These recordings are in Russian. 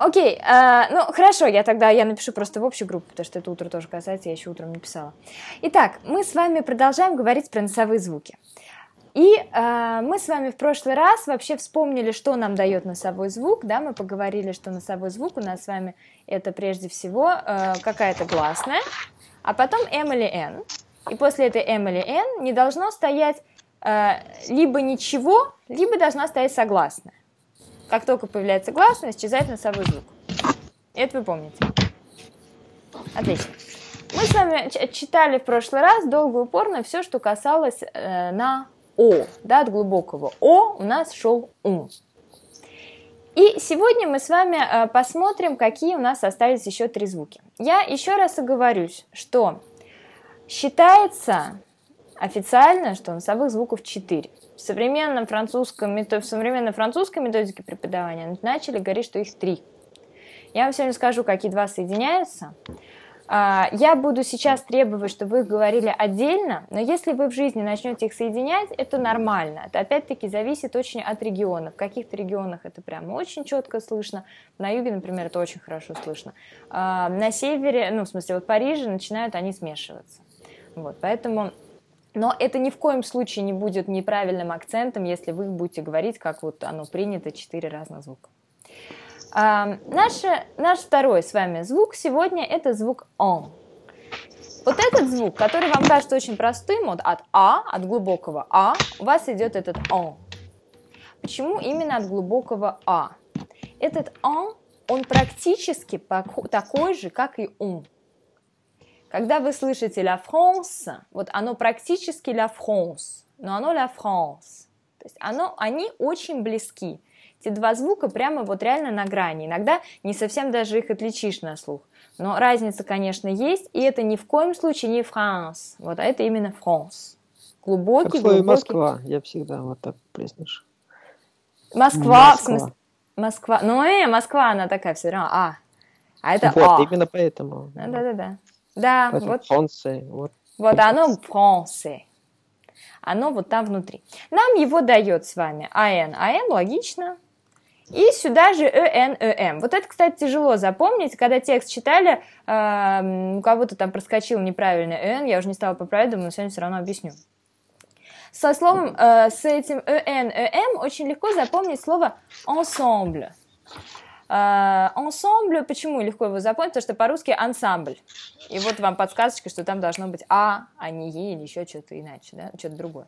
Окей, э, ну хорошо, я тогда я напишу просто в общую группу, потому что это утро тоже касается, я еще утром не писала. Итак, мы с вами продолжаем говорить про носовые звуки. И э, мы с вами в прошлый раз вообще вспомнили, что нам дает носовой звук, да, мы поговорили, что носовой звук у нас с вами это прежде всего э, какая-то гласная, а потом M или N. И после этой M или N не должно стоять э, либо ничего, либо должна стоять согласная. Как только появляется гласная, исчезает носовой звук. Это вы помните. Отлично. Мы с вами читали в прошлый раз долго и упорно все, что касалось э, на О. Да, от глубокого О у нас шел Ум. И сегодня мы с вами э, посмотрим, какие у нас остались еще три звуки. Я еще раз оговорюсь, что считается официально, что носовых звуков 4. В современном французском, в современной французской методике преподавания начали говорить, что их три. Я вам сегодня скажу, какие два соединяются. А, я буду сейчас требовать, чтобы вы их говорили отдельно, но если вы в жизни начнете их соединять, это нормально. Это опять-таки зависит очень от региона. В каких-то регионах это прямо очень четко слышно. На юге, например, это очень хорошо слышно. А, на севере, ну, в смысле, вот в Париже начинают они смешиваться. Вот, поэтому но это ни в коем случае не будет неправильным акцентом, если вы будете говорить, как вот оно принято, четыре разных звука. А, наш, наш второй с вами звук сегодня это звук «он». Вот этот звук, который вам кажется очень простым, вот от «а», от глубокого «а», у вас идет этот «он». Почему именно от глубокого «а»? Этот «он», он практически такой же, как и «ум». Когда вы слышите «la France», вот оно практически «la France», но оно «la France». То есть оно, они очень близки. Эти два звука прямо вот реально на грани. Иногда не совсем даже их отличишь на слух. Но разница, конечно, есть, и это ни в коем случае не France. Вот, а это именно France. Глубокий, как глубокий. Москва, я всегда вот так произношу. Москва, Москва. в смысле, Москва. Ну, э, Москва, она такая все равно, а. А это вот, а. именно поэтому. Да-да-да. Да, Поэтому вот. Франция, вот. Вот оно франце. Оно вот там внутри. Нам его дает с вами АН. АН логично. И сюда же ЭН, ЭМ. Вот это, кстати, тяжело запомнить. Когда текст читали, э, у кого-то там проскочил неправильно ЭН, я уже не стала поправить, думаю, но сегодня все равно объясню. Со словом, э, с этим ЭН, ЭМ очень легко запомнить слово ensemble. Ensemble, почему легко его запомнить? Потому что по-русски ансамбль. И вот вам подсказочка, что там должно быть А, а не Е или еще что-то иначе, да, что-то другое.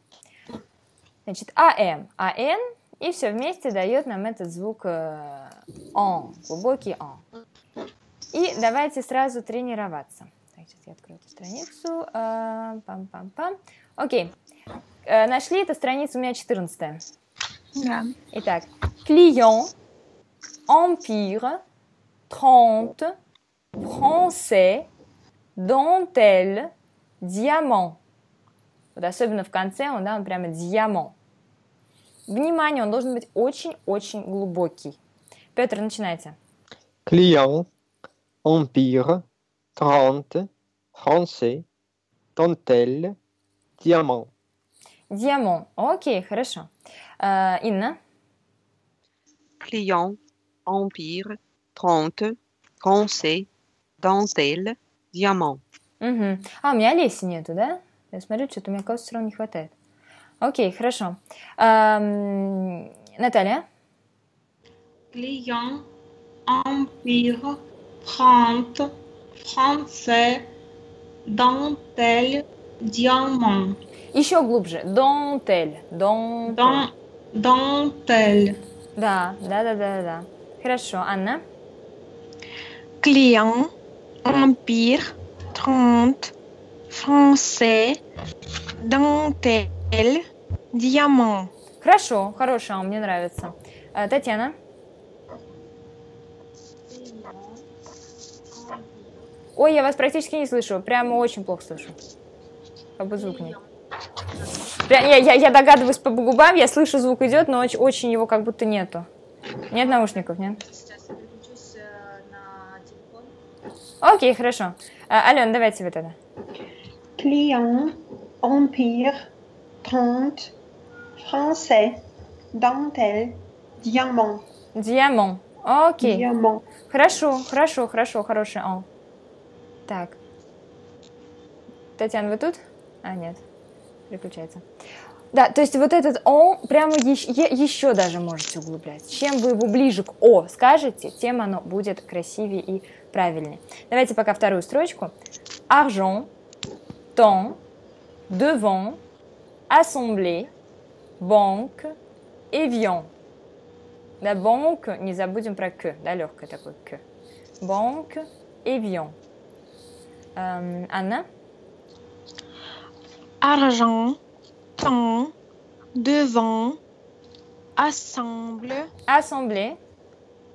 Значит, АМ, АН, и все вместе дает нам этот звук э, он, глубокий он. И давайте сразу тренироваться. Так, сейчас я открою эту страницу. Э, пам-пам-пам. Окей. Э, нашли эту страницу, у меня 14 Да. Итак, клиент empire, trente, français, dentelle, diamant. Вот особенно в конце он, да, он прямо диамant. Внимание, он должен быть очень-очень глубокий. Петр, начинайте. Клиент, empire, trente, français, dentelle, diamant. Диамant. Окей, хорошо. Э, Инна? Client, empire, trente, français, dentelle, diamant. Угу. А, у меня Олеси нету, да? Я смотрю, что-то у меня, кажется, все равно не хватает. Окей, хорошо. Эм, Наталья? Client, empire, trente, français, dentelle, diamant. Еще глубже. Донтель. Донтель. Dent- dentelle. Да, да, да, да, да. Хорошо. Анна? Client, empire, trente, français, dentelle, diamant. Хорошо, хорошо, мне нравится. Э, Татьяна? Ой, я вас практически не слышу. Прямо очень плохо слышу. Как бы звук нет. Я, я, я догадываюсь по губам, я слышу, звук идет, но очень, очень его как будто нету. Нет наушников, нет? Окей, хорошо. А, Ален, давайте вы тогда. Client, empire, trente, français, dentelle, diamant. Диамон. Окей. diamant, Хорошо, хорошо, хорошо, хороший он. Так. Татьяна, вы тут? А, нет. Переключается. Да, то есть вот этот он прямо еще, даже можете углублять. Чем вы его ближе к о скажете, тем оно будет красивее и правильнее. Давайте пока вторую строчку. Argent, temps, devant, assemblée, banque, évian. Да, banque, не забудем про к, да, легкое такое к. Banque, évian. Эм, Анна? Argent, temps, devant, assemble, Assemblée,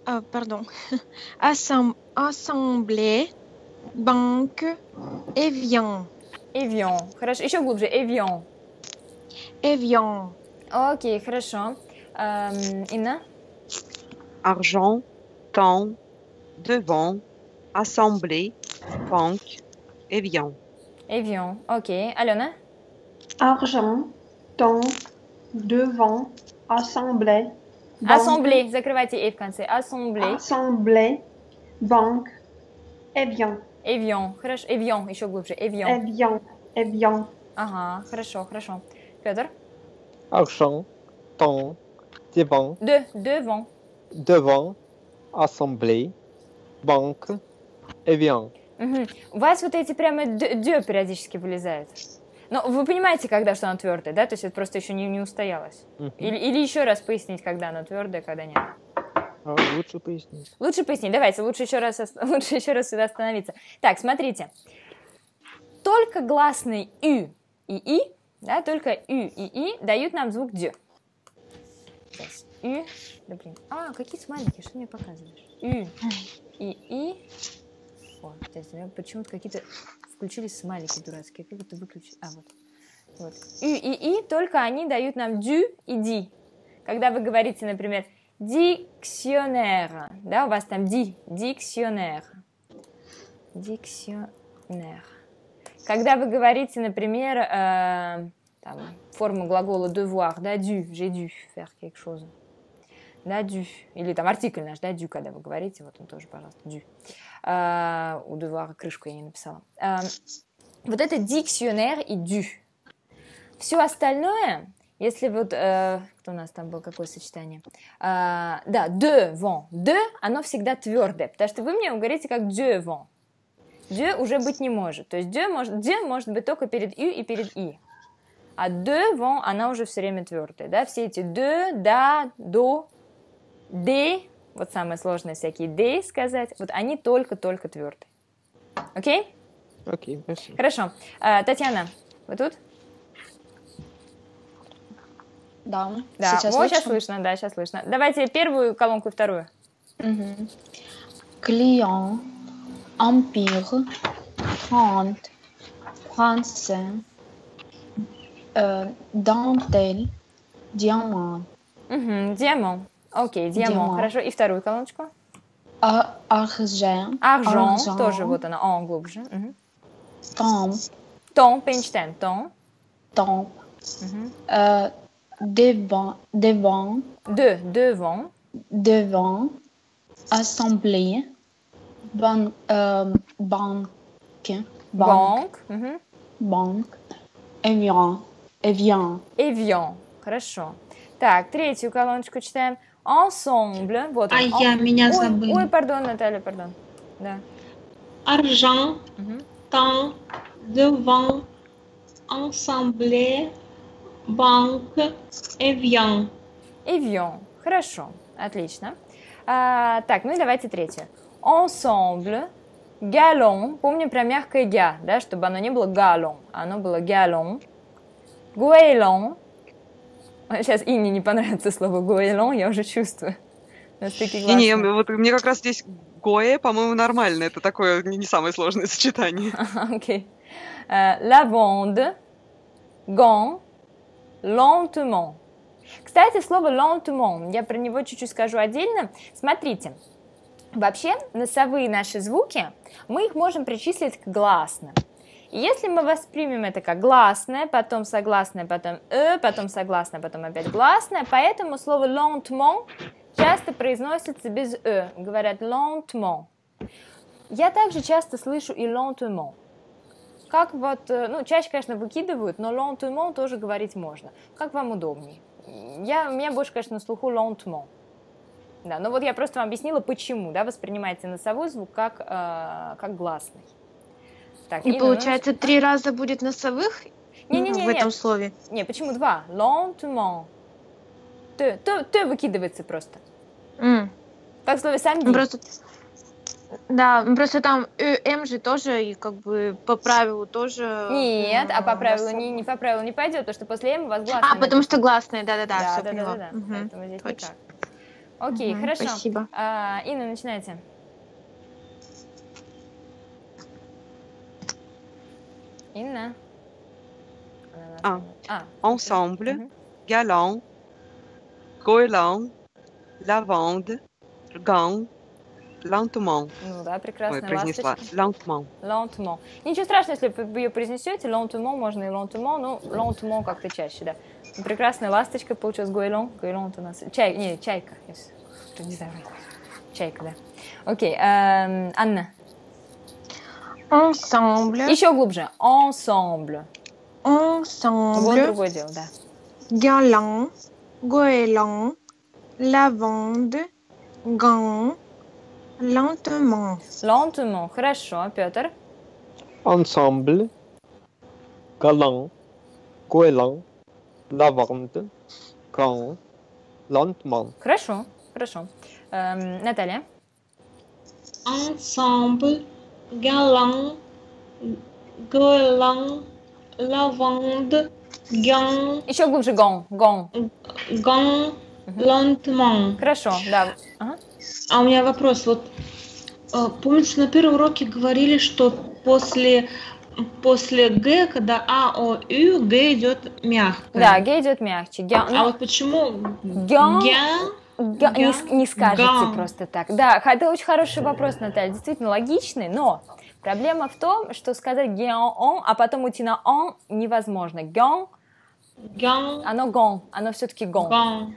euh, pardon, Assem- assemblée, banque, évian, évian. Хорошо, еще глубже, évian. évian, Окей, хорошо. Эм, Инна? Argent, temps, devant, assemblée, banque, évian. Évian. Окей. Алена? argent, temps, devant, assemblée, banque, Assemblée. Закрывайте «и» в конце. Assemblée. assemblée, banque, Evian, Évian. Хорошо. Évian. Еще глубже. Évian. Evian, Evian, Ага, хорошо, хорошо. Петр? Argent, temps, devant, De. Devant. devant, assemblée, banque, Evian. Мгм. У вас вот эти прямо д- дё периодически вылезают. Но вы понимаете, когда что оно твердое, да? То есть это просто еще не, не устоялось. Мгм. Или, или еще раз пояснить, когда оно твердое, когда нет. А, лучше пояснить. Лучше пояснить. Давайте, лучше еще раз, лучше еще раз сюда остановиться. Так, смотрите. Только гласные «ю» и «и», да, только «ю» и «и» дают нам звук «дё». Сейчас. «Ю». Да блин. А, какие смайлики, что мне показываешь? «Ю» и «и». О, почему-то какие-то включились смайлики дурацкие. Как это выключить? А, вот. Вот. «Ю» и «и» только они дают нам «дю» и «ди». Когда вы говорите, например, диксионер, да, у вас там ди, диксионер, диксионер. Когда вы говорите, например, э, там, форму глагола devoir, да, dû, j'ai dû faire quelque chose, да, dû, или там артикль наш, да, dû, когда вы говорите, вот он тоже, пожалуйста. Э, у devoir крышку я не написала. Э, вот это диксионер и dû. Все остальное, если вот, э, кто у нас там был, какое сочетание? А, да, devant. De, оно всегда твердое, потому что вы мне говорите как devant. De уже быть не может. То есть de может, de может быть только перед ю и перед и. А devant, она уже все время твердая. Да? Все эти de, да, до, de, вот самые сложные всякие de сказать, вот они только-только твердые. Окей? Окей, спасибо. Хорошо. А, Татьяна, вы тут? Да, Да, сейчас вот лучше? сейчас слышно, да, сейчас слышно. Давайте первую колонку и вторую. Мгм. Client, empire, trente, français, euh, dentelle, diamant, Угу, диамон. Окей, диамон. Хорошо. И вторую колоночку. Аржон. Argent. Тоже вот она, он глубже. Temps, Тон, пенчтен, тон. temps, Мгм. euh, devant, devant, De, devant. devant, assemblée, ban, euh, banque, banque, Банк. Évian, évian, Эвион. Хорошо. Так, третью колоночку читаем. Ensemble. Он. А En- я меня забыла. ой, пардон, Наталья, пардон. Да. Argent, Мгм. temps, devant, assemblée, banque, Evian. Эвион. Хорошо. Отлично. А, так, ну и давайте третью. Ensemble. Галон. Помним про мягкое гя, да, чтобы оно не было галон, а оно было галон. Гуэйлон. Сейчас Инне не понравится слово гуэйлон, я уже чувствую. Не, не, вот мне как раз здесь Гое, по-моему, нормально. Это такое не, самое сложное сочетание. Окей. Э, Lavande, gant, lentement. Кстати, слово lentement, я про него чуть-чуть скажу отдельно. Смотрите, вообще носовые наши звуки, мы их можем причислить к гласным. Если мы воспримем это как гласное, потом согласное, потом э, потом согласное, потом опять гласное, поэтому слово lentement часто произносится без «э», говорят «lentement». Я также часто слышу и «lentement». Как вот, э, ну, чаще, конечно, выкидывают, но «lentement» тоже говорить можно. Как вам удобнее? Я, у меня больше, конечно, на слуху «lentement». Да, ну вот я просто вам объяснила, почему, да, воспринимаете носовой звук как, э, как гласный. Так, И получается, три раза будет носовых Не-не-не, в этом нет. слове. Не, почему два? Lentement. Т, т, т выкидывается просто. М. Как в слове самди. Ну, Просто... Да, ну, просто там м же тоже, и как бы по правилу тоже... Нет, а м, по правилу не, не по правилу не пойдет, потому что после М у вас гласный. А, потому что гласные, да-да-да, да, все да, да, поняла. да, да. Мгм, Поэтому здесь точно. никак. Окей, Мгм, хорошо. Спасибо. А, Инна, начинайте. А. не- а, Ensemble, Мгм. galant, goéland, lavande, gant, lentement. Ну да, Ой, прекрасно. произнесла. ласточки. Lentement. Lentement. Ничего страшного, если вы ее произнесете. Lentement можно и lentement, ну, lentement как-то чаще, да. Прекрасная ласточка получилась. Гойлон. Гойлон у нас. Чай, не, чайка. Не знаю. Чайка, да. Окей. эм, Анна. Ensemble, Еще глубже. Ensemble. Вот ensemble, другое дело, да. galant, goéland, lavande, gant, lentement. Lentement. Хорошо, Петр. Ensemble, galant, goéland, lavande, gant, lentement. Хорошо, хорошо. Эм, Наталья. Ensemble, galant, goéland, lavande, gant, Еще глубже. Гон. Гон. gant, lentement. Хорошо, да. Ага. А у меня вопрос. Вот э, помните, на первом уроке говорили, что после после Г, когда А, О, Ю, Г идет мягко. Да, Г идет мягче. Гя- А вот почему Гя- Гя- Га- не, Га- с- не скажете гам. просто так. Да, это очень хороший вопрос, Наталья, действительно логичный, но проблема в том, что сказать геон он, а потом уйти на он невозможно. Гон, ган, оно гон, оно все-таки гон. ган.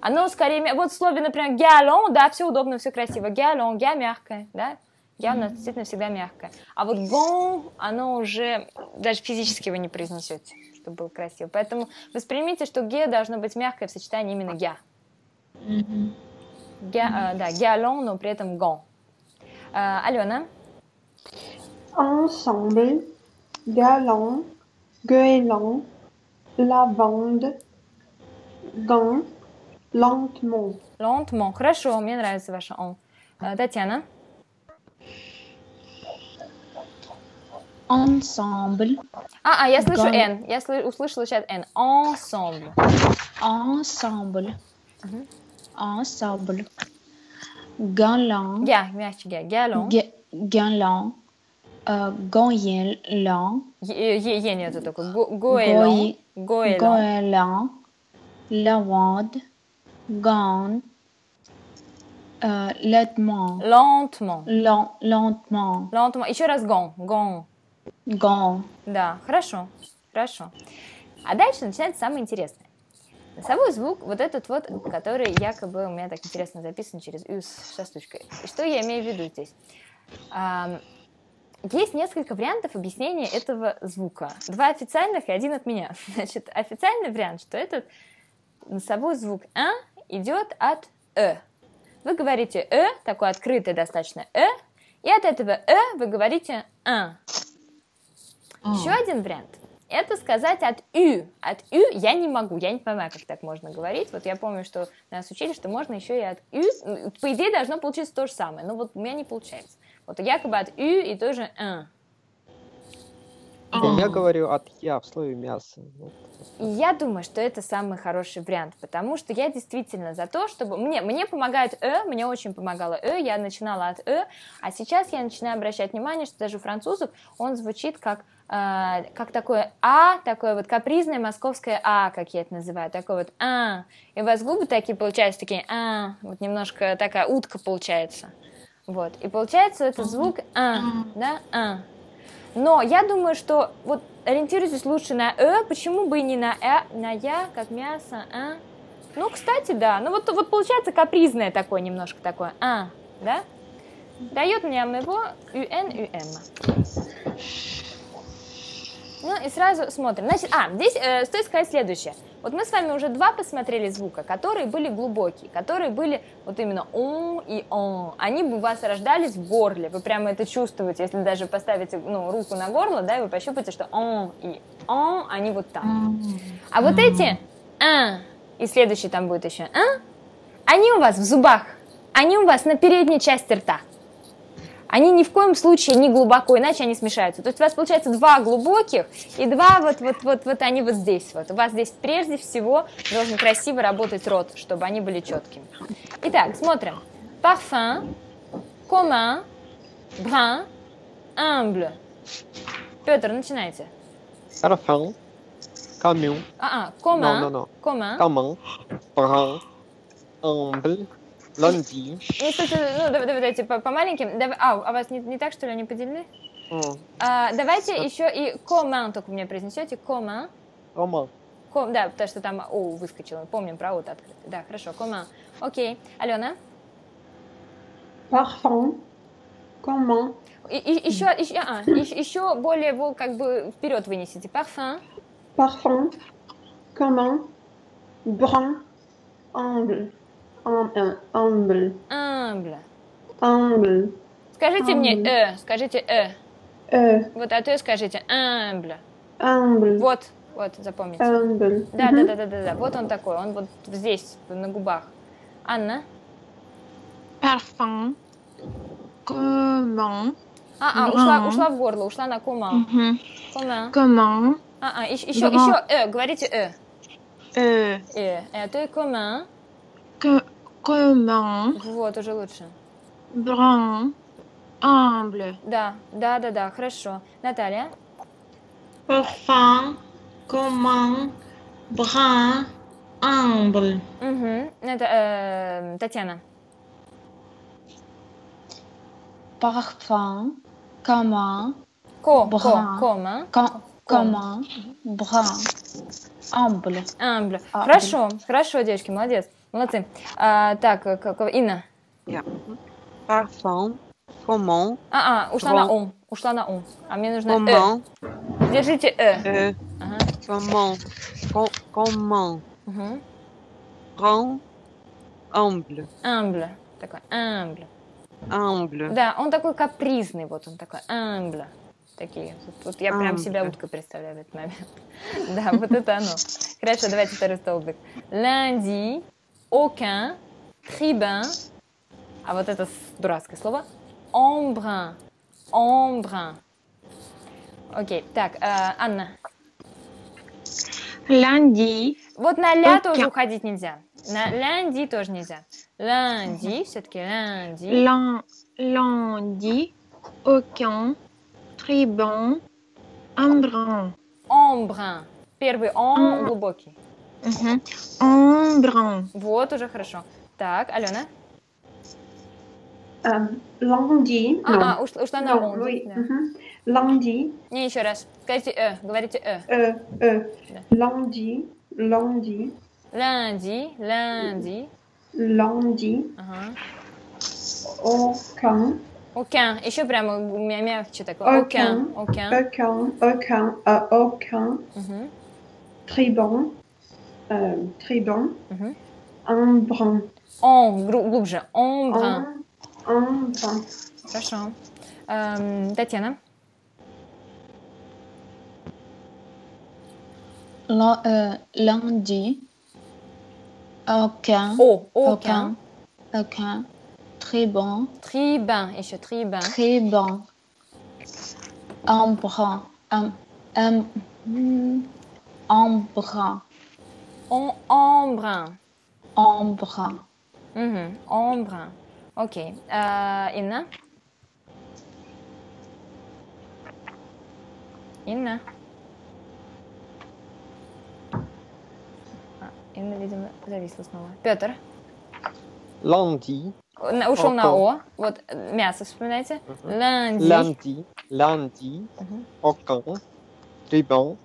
Оно скорее, вот в слове, например, гялон, да, все удобно, все красиво. Гялон, гя мягкое, да? У нас действительно всегда мягкое. А вот гон, оно уже, даже физически вы не произнесете, чтобы было красиво. Поэтому воспримите, что ге должно быть мягкое в сочетании именно гя. Мгм. Гя- э, да, гялон, но при этом гон. Э, Алена. Ensemble, galant, goéland, lavande, gant, lentement. Lentement. Хорошо, мне нравится ваше он. Э, Татьяна. Ensemble, А, а, я слышу Ган. N. Я сл- услышала сейчас N. Ensemble. ensemble, ensemble. Galant, я. Гялон. ga- galant, нету только. Го- Гоэлон. Гой- Гоэлон. goéland, lavande, gant, lentement, Lentement. lent- lentement, Lentement. Еще раз гон. Гон. gant, Да, хорошо. Хорошо. А дальше начинается самое интересное. Носовой звук, вот этот вот, который якобы у меня так интересно записан через «ю» с шесточкой. И что я имею в виду здесь? Есть несколько вариантов объяснения этого звука. Два официальных и один от меня. Значит, официальный вариант, что этот носовой звук «а» идет от «э». Вы говорите «э», такой открытый достаточно «э», и от этого «э» вы говорите «а». А. Еще один вариант. Это сказать от «ю». От «ю» я не могу, я не понимаю, как так можно говорить. Вот я помню, что нас учили, что можно еще и от «ю». По идее, должно получиться то же самое, но вот у меня не получается. Вот якобы от «ю» и тоже «н». Я говорю от я в слове мясо. И я думаю, что это самый хороший вариант, потому что я действительно за то, чтобы... Мне, мне помогает «э», мне очень помогало «э», я начинала от «э», а сейчас я начинаю обращать внимание, что даже у французов он звучит как, э, как такое «а», такое вот капризное московское «а», как я это называю, такое вот «а». И у вас губы такие получаются, такие «а», вот немножко такая утка получается. Вот, и получается это звук «а», да, «а». Но я думаю, что вот ориентируйтесь лучше на «э», почему бы и не на «э», на «я», как мясо, «а». Ну, кстати, да. Ну, вот, вот получается капризное такое немножко такое. А, да? Дает мне моего UN, UM. Ну и сразу смотрим. Значит, а, здесь э, стоит сказать следующее. Вот мы с вами уже два посмотрели звука, которые были глубокие, которые были вот именно он и он. Они бы у вас рождались в горле. Вы прямо это чувствуете, если даже поставите ну, руку на горло, да, и вы пощупаете, что он и он, они вот там. А вот эти а, и следующий там будет еще а, они у вас в зубах, они у вас на передней части рта. Они ни в коем случае не глубоко, иначе они смешаются. То есть у вас получается два глубоких и два вот, вот, вот, вот они вот здесь. Вот. У вас здесь прежде всего должен красиво работать рот, чтобы они были четкими. Итак, смотрим. Parfum, commun, brun, humble. Петр, начинайте. Parfum, camion, А, а, commun, Non, non, non. commun. commun, brun, humble, Не, кстати, ну, давай- давайте по, по маленьким. А, а у вас не, не так, что ли, они поделены? М, А, давайте еще и commun только мне произнесете. Commun. Roman, Ком- да, потому что там О выскочило. Помним про О открыто. Да, хорошо, commun. Окей. Алена? Parfum. Comment. И, и- еще, еще, а, еще, еще более вы как бы вперед вынесите. Parfum. Parfum. Comment. Brun. Humble. Humble. Humble. Humble. Скажите мне э, скажите э. Euh, Вот, а то скажите humble. humble. Вот, вот, запомните. Humble. Да, да, да, да, да, да. Вот он такой, он вот здесь, на губах. Анна? Parfum. Comment. А, а, ушла, ушла в горло, ушла на. Мгм. Кома. Comment. А, а, еще, еще, э, говорите э. Э, э, то и кома. comment. Вот, уже лучше. Brun. Humble. Да, да, да, да, хорошо. Наталья? Parfum, commun, brun, humble. Угу. Это э, Татьяна. Parfum, commun, Ко, ко, Бран. кома. com- commun, brun, humble. Амбля. А, Хорошо, хорошо, девочки, молодец. Молодцы. А, так, э, к- к- Инна. Я. Parfum, comment, А, а, ушла на ом. Ушла на ом. А мне нужно э. comment, Держите э. euh, Ага. com- comment, Угу. humble, Амбля. Такой амбля. humble. Да, он такой капризный, вот он такой амбля. Такие. Вот, вот я прям себя уткой представляю в этот момент. Да, вот это оно. Хорошо, давайте второй столбик. Lundi, aucun, tribun. А вот это дурацкое слово. Embrun. Embrun. Окей, так, э, Анна. Lundi. Вот на ля Aucun. тоже уходить нельзя. На lundi тоже нельзя. Lundi, все-таки lundi. Lun- Lundi. Aucun. Tribun. Embrun. Embrun. Первый он глубокий. Mhm. Embrun. Вот, уже хорошо. Так, Алена. Euh, lundi. А, а, ушла, ушла на oui. да. mhm. Lundi. Не, еще раз. Скажите э, говорите э. Euh, euh, Да. lundi. Lundi. Lundi, lundi. Lundi. Ага. Aucun. Aucun. Еще прямо мя- мягче такой. Aucun. Aucun. Aucun. Aucun. Aucun. euh, aucun. Мгм, Tribun. Euh, tribun. мгм. Embrun. Он, гру- глубже. Embrun. Em- Embrun. Хорошо. Эм, Татьяна. Lu- euh, lundi, aucun, О, aucun. aucun, aucun, tribun, Tribun. Еще tribun. tribun, embrun, em- em- hmm, embrun, En- Embrun. embrun, Мгм, Embrun. Окей. Э, Инна. Инна. А, Инна, видимо, зависла снова. Петр. На- Ушел на. О. Вот мясо вспоминайте. Lundi. lundi, lundi, Mhm. aucun, tribun,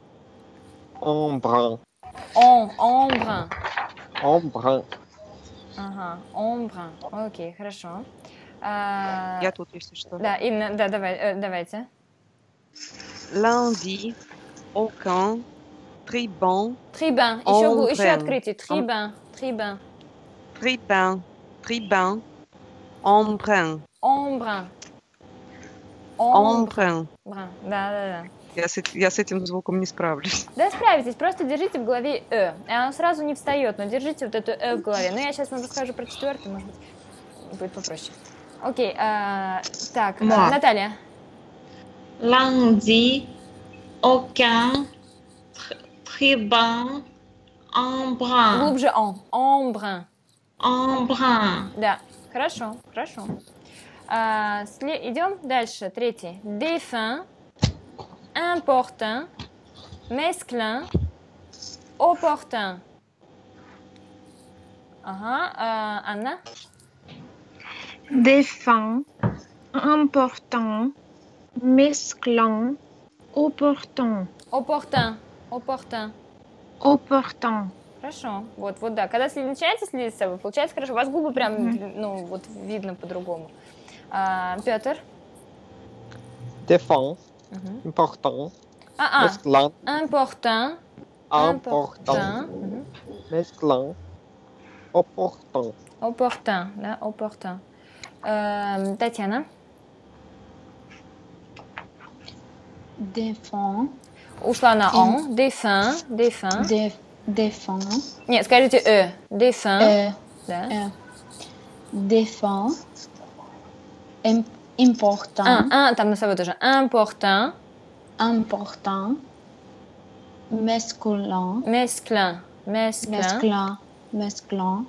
embrun, En, embrun. embrun, Ага, embrun. Окей, хорошо. А, Я тут, если что. Да, Инна, да, давай, э, давайте. Lundi, aucun, tribun, Tribun. Еще, гу- еще Embrun. открытие. Tribun. Tribun. tribun, tribun, embrun, Embrun. Embrun. embrun. Да, да, да. Я с, я с этим звуком не справлюсь. Да справитесь, просто держите в голове «э». И оно сразу не встает, но держите вот эту «э» в голове. Ну, я сейчас вам расскажу про четвертый, может быть, будет попроще. Окей, а, так, а, Ма. Наталья. Lundi, aucun, tr- tribun, embrun, Глубже «он». «Embrun». embrun, Да, хорошо, хорошо. А, сле- идем дальше, третий. Défunt, important, mesclin, opportun. Ага, а, Анна? Défunt, important, mesclant, opportun, Opportun, opportun. opportun. Хорошо, вот, вот, да. Когда начинаете следить за собой, получается хорошо. У вас губы прям, ну, вот видно по-другому. А, Петр? défense, Мгм. important, А, а, mesclin, important, important, Мгм. mesclin, opportun, Opportun, да, opportun. Эм, Татьяна? Défend. Ушла на Ин. он. Défunt, défunt. Dé- défend. Нет, скажите э. Défunt, Euh, да. euh, défend. Im- important. А, а, там на собой тоже. Important, Important. Mesclant. mesclin, mesclin. Mesclant. Mesclant.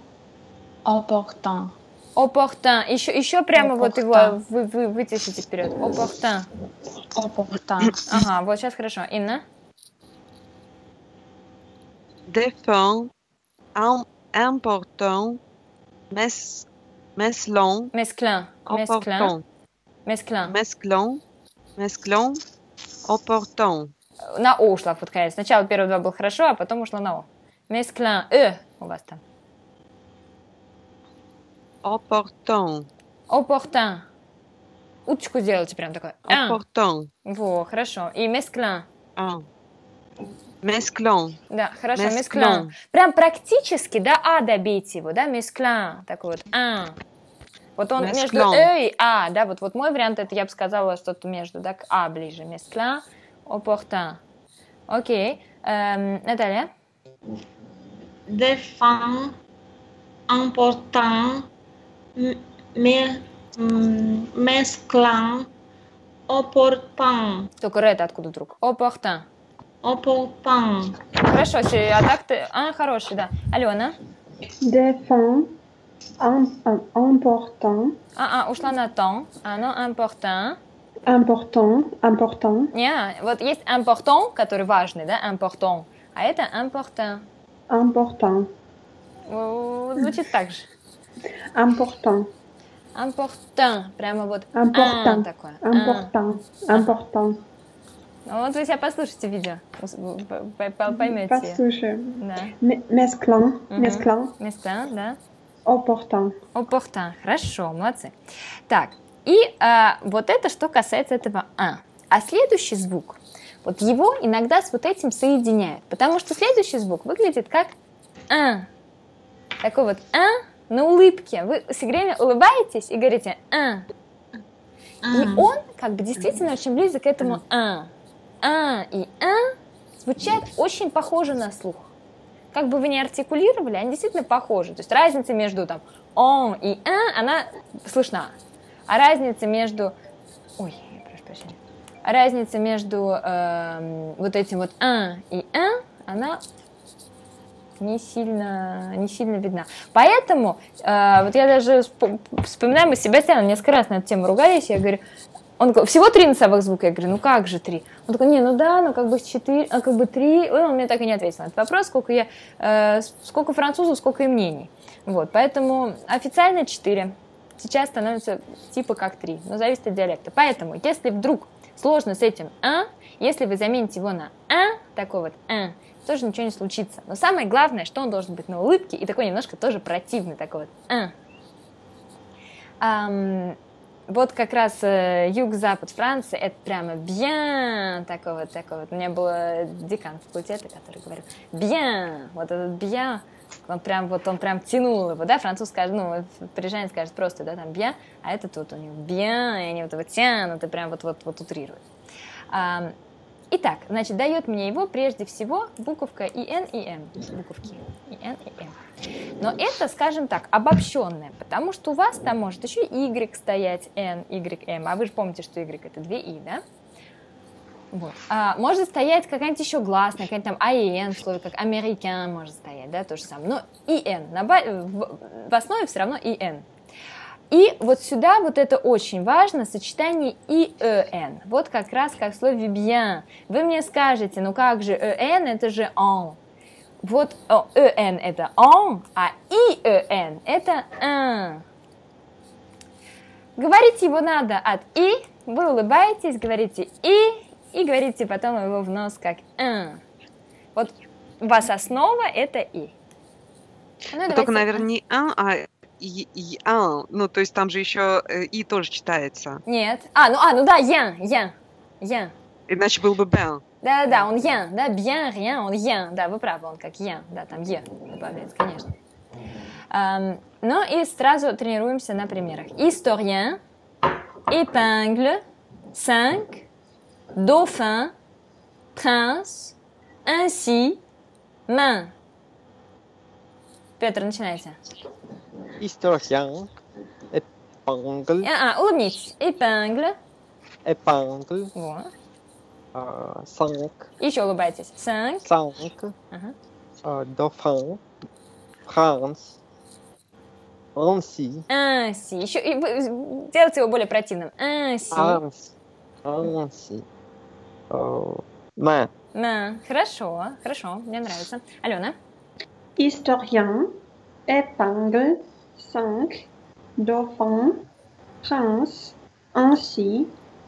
Opportun. Opportun. Еще, еще прямо вот его Opportun. вы, вы, вытащите вперед. Opportun. Opportun. Ага, вот сейчас хорошо. Инна? Défunt, im- important, mes, mesclon, Mesclin, mesclin, opportun, mesclin. Mesclon, mesclon, opportun, На О ушла под конец. Сначала первые два было хорошо, а потом ушла на О. Mesclin, э у вас там. opportun, Opportun. Уточку сделайте прям такой. А, opportun, во, хорошо. И mesclin. ah. mesclon, Да, хорошо. Mesclin. Прям практически, да, А добейте его, да, mesclin. Такой вот, а. Вот он между Mesclin. Э и А, да, вот, вот мой вариант, это я бы сказала что-то между, да, к А ближе. Mesclin, opportun. Окей. Эм, Наталья? défend, important, m- me- м, mesclant, opportun, Только Р это откуда вдруг? Opportun. opportun, Хорошо, а так ты... А, хороший, да. Алена? Défend, important, А, а, ушла на тон. А, ну, important. important, important, Не, вот есть important, который важный, да, important. А это important. important, О, Звучит так же. important, Important. Прямо вот а important, такое. а. important, important. Ну, Вот вы себя послушайте видео, ус- п- п- п- поймете. Послушай. Да. Me- Mesclant, Мгм. mesclant, Места, да. Important. Opportun. Хорошо, молодцы. Так, и а, вот это что касается этого «а». А следующий звук, вот его иногда с вот этим соединяют, потому что следующий звук выглядит как «а». Такой вот «а» на улыбке. Вы все время улыбаетесь и говорите «а». И он как бы действительно очень близок к этому «а». «А» и «а» звучат очень похоже на слух. Как бы вы не артикулировали, они действительно похожи. То есть разница между там «он» и «а», она слышна. А разница между... Ой, я прошу прощения. А разница между эм, вот этим вот «а» и «а», она не сильно, не сильно видна. Поэтому, э, вот я даже вспом- вспоминаю, мы с Себастьяном несколько раз на эту тему ругались, я говорю, он такой, всего три носовых звука? Я говорю, ну как же три? Он такой, не, ну да, ну как бы четыре, а как бы три. Он мне так и не ответил на этот вопрос, сколько я, э, сколько французов, сколько и мнений. Вот, поэтому официально четыре. Сейчас становится типа как три, но зависит от диалекта. Поэтому, если вдруг сложно с этим «а», если вы замените его на «а», такой вот «н», тоже ничего не случится. Но самое главное, что он должен быть на улыбке и такой немножко тоже противный, такой вот «н». Ам, вот как раз э, юг-запад Франции, это прямо bien, такой вот, такой вот. У меня был э, декан факультета, который говорил bien, вот этот bien, он прям, вот он прям тянул его, да, француз скажет, ну, вот парижанин скажет просто, да, там bien, а это тут у него bien, и они вот его тянут, и прям вот, вот, вот утрируют. Ам, Итак, значит, дает мне его прежде всего буковка и N, и M. Буковки и N, и M. Но это, скажем так, обобщенное, потому что у вас там может еще Y стоять, N, Y, M. А вы же помните, что Y это 2 И, да? Вот. А, может стоять какая-нибудь еще гласная, какая-нибудь там А и Н, в слове как американ может стоять, да, то же самое. Но и Н, на в, в основе все равно и Н. И вот сюда вот это очень важно, сочетание и эн. Вот как раз как в слове bien. Вы мне скажете, ну как же эн, это же on. Вот о, эн это on, а и эн это un. Говорить его надо от и, вы улыбаетесь, говорите и, и говорите потом его в нос как un. Вот у вас основа это и. Ну, Только, наверное, не а, а и, и а. Ну, то есть там же еще э, и тоже читается. Нет. А, ну, а, ну да, я, я, я. Иначе был бы бен. Да-да-да, он я, да, bien, rien, он я, да, вы правы, он как я, да, там е добавляется, конечно. Ам, ну и сразу тренируемся на примерах. Historien, épingle, 5, dauphin, prince, ainsi, main. Петр, начинайте. Historien. Épingle. А, а, улыбнитесь. Épingle, Épingle. вот. euh, Cinq. Еще улыбайтесь. 5, Cinq. Ага. euh, Dauphin. France. Ainsi. ainsi. Еще и делайте его более противным. Ainsi. Ainsi. Ainsi. Euh, Main. Да, хорошо, хорошо, мне нравится. Алена? Historien, épingle, 5, dauphin, prince, ainsi,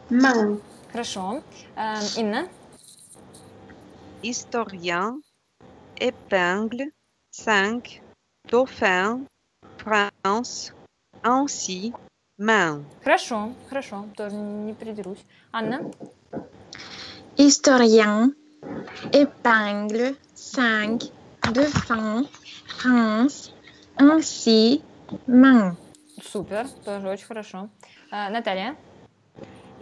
main. Хорошо. Эм, Инна? Historien, épingle, 5, dauphin, prince, ainsi, main. Хорошо, хорошо, тоже не придерусь. Анна? Historien, épingle, 5, dauphin, prince, ainsi, main. Супер, тоже очень хорошо. Э, Наталья?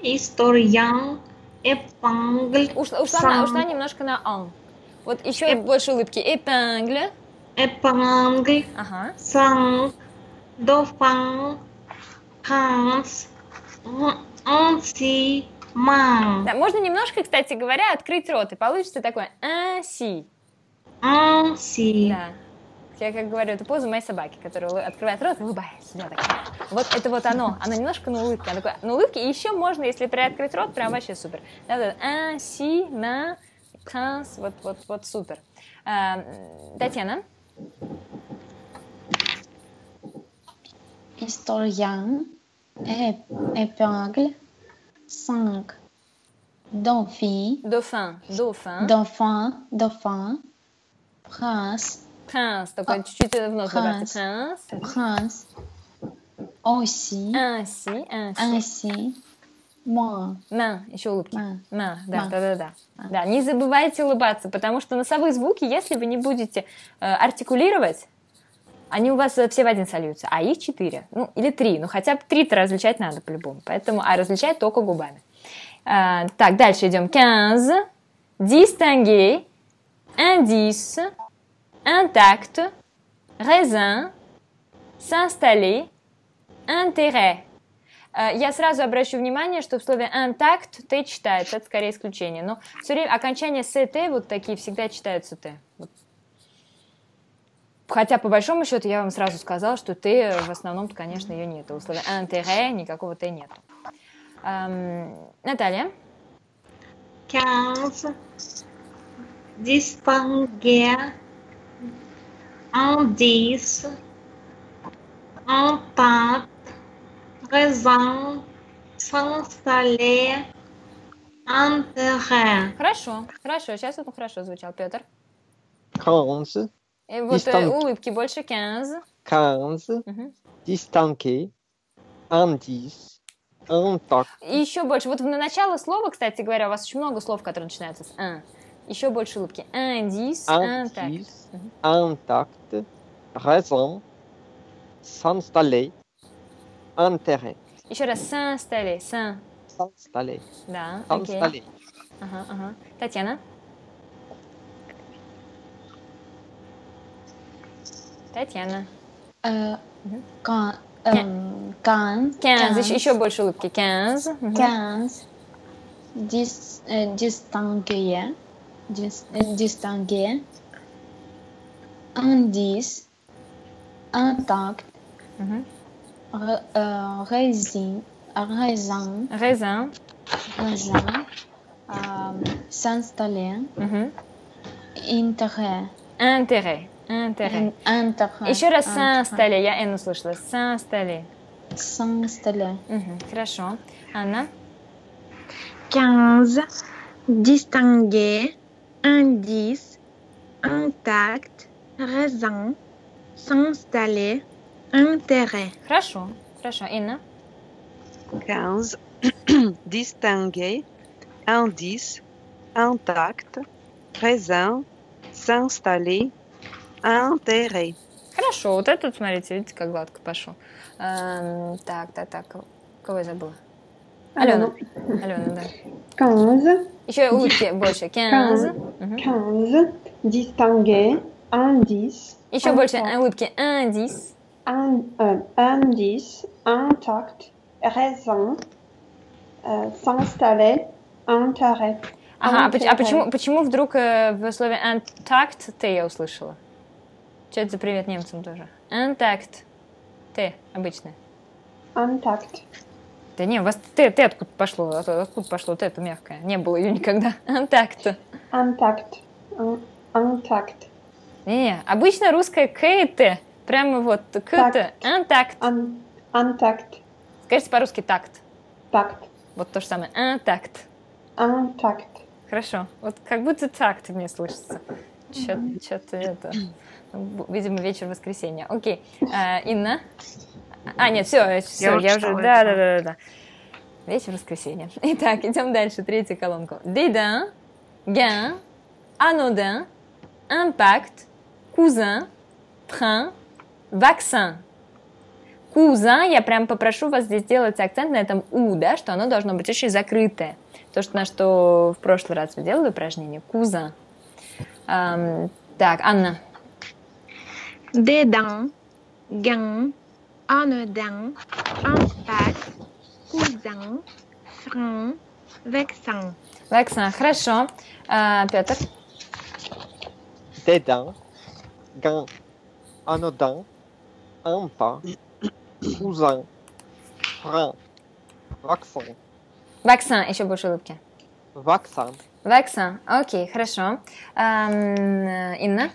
Historien, épingle, Ушла, ушла, на- Сам. ушла немножко на «ан». Вот еще больше улыбки. Épingle. épingle, Ага. cinq, dauphin, prince, ainsi, main. Да, можно немножко, кстати говоря, открыть рот, и получится такое «ainsi». Ainsi. Да. Я как говорю, это поза моей собаки, которая открывает рот и улыбается. Такая. Вот это вот оно. Оно немножко на улыбке. Оно такое, на улыбке. И еще можно, если приоткрыть рот, прям вообще супер. А, си, на, канс. Вот, вот, вот супер. А, Татьяна. Historien, ép- épingle, 5, dauphin, Дофин. Дофин. dauphin, dauphin, prince, Принц. Такой чуть-чуть в нос добавьте. Prince, aussi, Ainsi. Ainsi. ainsi, moi, На. Еще улыбки. На, да, Ма. да, да, да. Ма. Да, не забывайте улыбаться, потому что носовые звуки, если вы не будете э, артикулировать, они у вас э, все в один сольются, а их четыре, ну, или три, ну, хотя бы три-то различать надо по-любому, поэтому, а различать только губами. А, так, дальше идем. 15, distinguer, indice, intact, raisin, s'installer, intérêt. Э, Я сразу обращу внимание, что в слове intact Т читается, это скорее исключение. Но все время окончания с Т вот такие всегда читаются Т. Вот. Хотя, по большому счету, я вам сразу сказала, что Т в основном, конечно, ее нет. У слова intérêt никакого Т нет. Наталья? Quinze, distinguer, indice, intact, raisin, s'installer, Enterré. Хорошо, хорошо, сейчас он хорошо звучал, Петр. quinze, И вот э, Дистанки. улыбки больше 15. quinze, Мгм. distingué, indice, intact, И еще больше. Вот на начало слова, кстати говоря, у вас очень много слов, которые начинаются с «un». Еще больше улыбки. Индис, интакт. intact, raison, s'installer, intérêt, Еще раз s'installer, s'in. s'installer, Да, окей. Ага, ага. Татьяна? Татьяна. Euh, Mhm. euh, quinze, 15. Еще, больше улыбки. 15. Мгм. quinze, dis, euh, distinguer, dis, euh, distinguer, indice, intact, Мгм. re- euh, raisin, raisin, Raisin. raisin, euh, s'installer, Мгм. intérêt, Intérêt. Intérêt. intérêt, Еще раз intérêt, s'installer. Я N услышала. S'installer. s'installer. Мгм, Хорошо. Анна? 15. Distinguer, indice, intact, raison, s'installer, intérêt. Хорошо. Хорошо. Инна? 15. Distinguer, indice, intact, raison, s'installer, intérêt. Хорошо. Вот этот, смотрите, видите, как гладко пошел. Эм, так, так, так. Кого я забыла? Алена. Алена, да. Quinze, Еще улыбки больше. 15. Мгм. quinze, distinguer, indice, Еще больше улыбки. Индис. in- euh, indice, intact, raison, euh, s'installer, intérêt. Ага, а, а почему, почему вдруг э, в слове intact ты я услышала? Что это за привет немцам тоже? Intact. Ты, обычно. Intact. Да не, у вас ты, ты откуда пошло? Откуда пошло вот это мягкое? Не было ее никогда. Intact. In- Intact. Не, обычно русское к и т. Прямо вот к т. Un- Intact. Скажите по-русски такт. Tact. Вот то же самое. Intact. Intact. Хорошо. Вот как будто такт мне слышится. Что-то это... Видимо, вечер воскресенья. Окей. А, Инна? А, нет, все, все, я, уже уже... Да, да, да, да, да. Вечер воскресенья. Итак, идем дальше. Третью колонку. Dédain, gain, anodin, impact, cousin, train, vaccin. Кузан, я прям попрошу вас здесь сделать акцент на этом у, да, что оно должно быть очень закрытое. То, что, на что в прошлый раз вы делали упражнение. Кузан. Ам, так, Анна. Dédain, gain, anodin, impact, cousin, frein, vexin. Лекса, хорошо. А, Петр. dédain, gain, anodin, impact, cousin, frein, vaccin, Ваксан, еще больше улыбки. vaccin, Ваксан, окей, хорошо. Ам, э, Инна.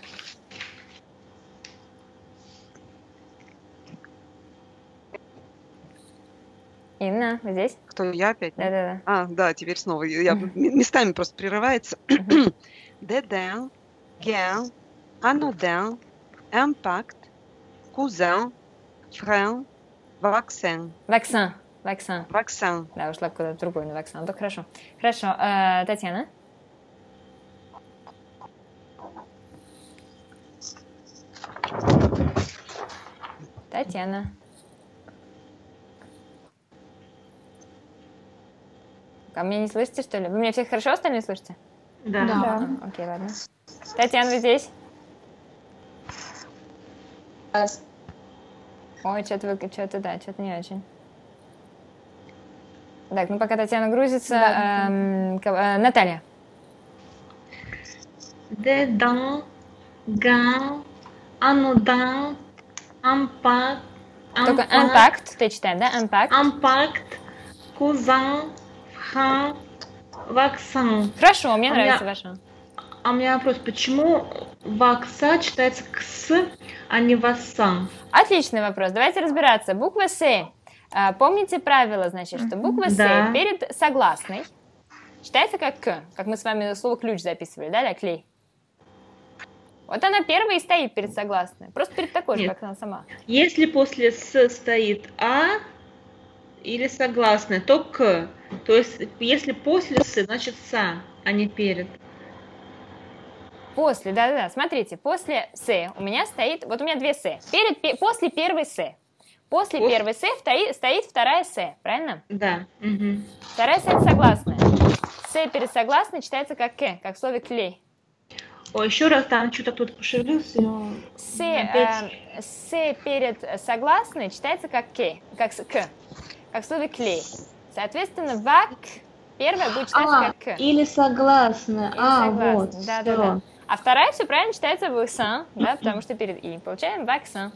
Инна, вы здесь? Кто я опять? Да-да-да. А, да, теперь снова. Я, местами просто прерывается. Dédain, gain, anodin, impact, cousin, frein, vaccin. Ваксан, ваксан. Vaccin. Да, ушла куда-то в другой на ваксан. Так хорошо. Хорошо. э, Татьяна. Татьяна. А меня не слышите, что ли? Вы меня всех хорошо остальные слышите? Да. Да. А, окей, ладно. Татьяна, вы здесь? Ой, что-то вы, что-то, да, что-то не очень. Так, ну пока Татьяна грузится, Да. эм, э, Наталья. Dédain, gain, anodin, impact, Только impact, ты читаем, да? Impact. impact, cousin, frein, vaccin. Хорошо, мне А нравится меня- ваша. А у меня вопрос, почему вакса читается кс, а не васан? Отличный вопрос. Давайте разбираться. Буква С. А, Помните правило, значит, что буква С Да. перед согласной читается как к, как мы с вами слово ключ записывали, да, да, клей. Вот она первая и стоит перед согласной. Просто перед такой же, Нет. как она сама. Если после с стоит а или согласное, то к. То есть, если после с, значит са, а не перед. После, да-да-да, смотрите, после «с» у меня стоит, вот у меня две «с». Перед, пе- после первой «с». После Пос- первой «с» стоит, стоит вторая «с», правильно? Да. мгм. Вторая «с» это согласная. «С» перед согласной читается как «к», как в слове «клей». О, еще раз там что-то кто-то пошевелился. но «С», опять- э, «с» перед согласной читается как «к», как с- «к», как в слове «клей». Соответственно, «вак» первая будет читаться А, как «к». или согласное. Или а, согласна. вот. Да, всё. да, да. А вторая все правильно читается «ваксан», да, потому что перед «и». Получаем «ваксан».